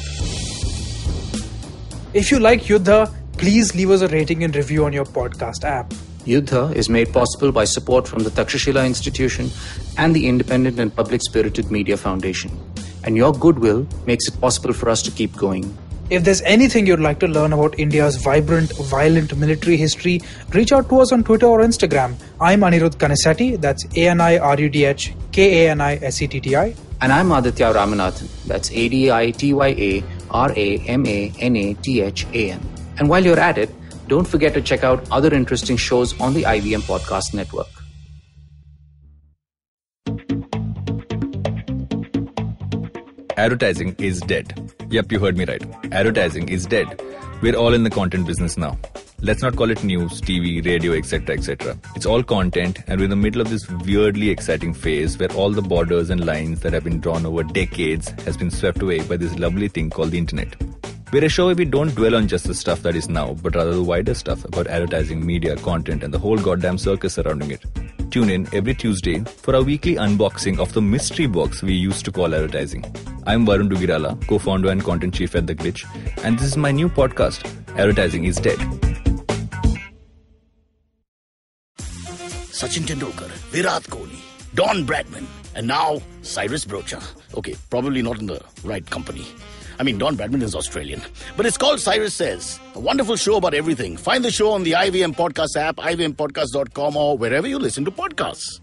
If you like Yuddha, please leave us a rating and review on your podcast app. Yuddha is made possible by support from the Takshashila Institution and the Independent and Public Spirited Media Foundation. And your goodwill makes it possible for us to keep going. If there's anything you'd like to learn about India's vibrant, violent military history, reach out to us on Twitter or Instagram. I'm Anirudh Kanisetti, that's A N I R U D H K A N I S E T T I. And I'm Aditya Ramanathan, that's A D I T Y A R A M A N A T H A N. And while you're at it, don't forget to check out other interesting shows on the IVM Podcast Network. Advertising is dead. Yep, you heard me right. Advertising is dead. We're all in the content business now. Let's not call it news, TV, radio, etc., etc. It's all content, and we're in the middle of this weirdly exciting phase where all the borders and lines that have been drawn over decades has been swept away by this lovely thing called the internet. We're a show where we don't dwell on just the stuff that is now, but rather the wider stuff about advertising, media, content, and the whole goddamn circus surrounding it. Tune in every Tuesday for our weekly unboxing of the mystery box we used to call advertising. I'm Varun Dugirala, co-founder and content chief at The Glitch, and this is my new podcast, Advertising is Dead. Sachin Tendulkar, Virat Kohli, Don Bradman, and now Cyrus Broacha. Okay, probably not in the right company. I mean, Don Bradman is Australian. But it's called Cyrus Says, a wonderful show about everything. Find the show on the IVM Podcast app, ivmpodcast.com, or wherever you listen to podcasts.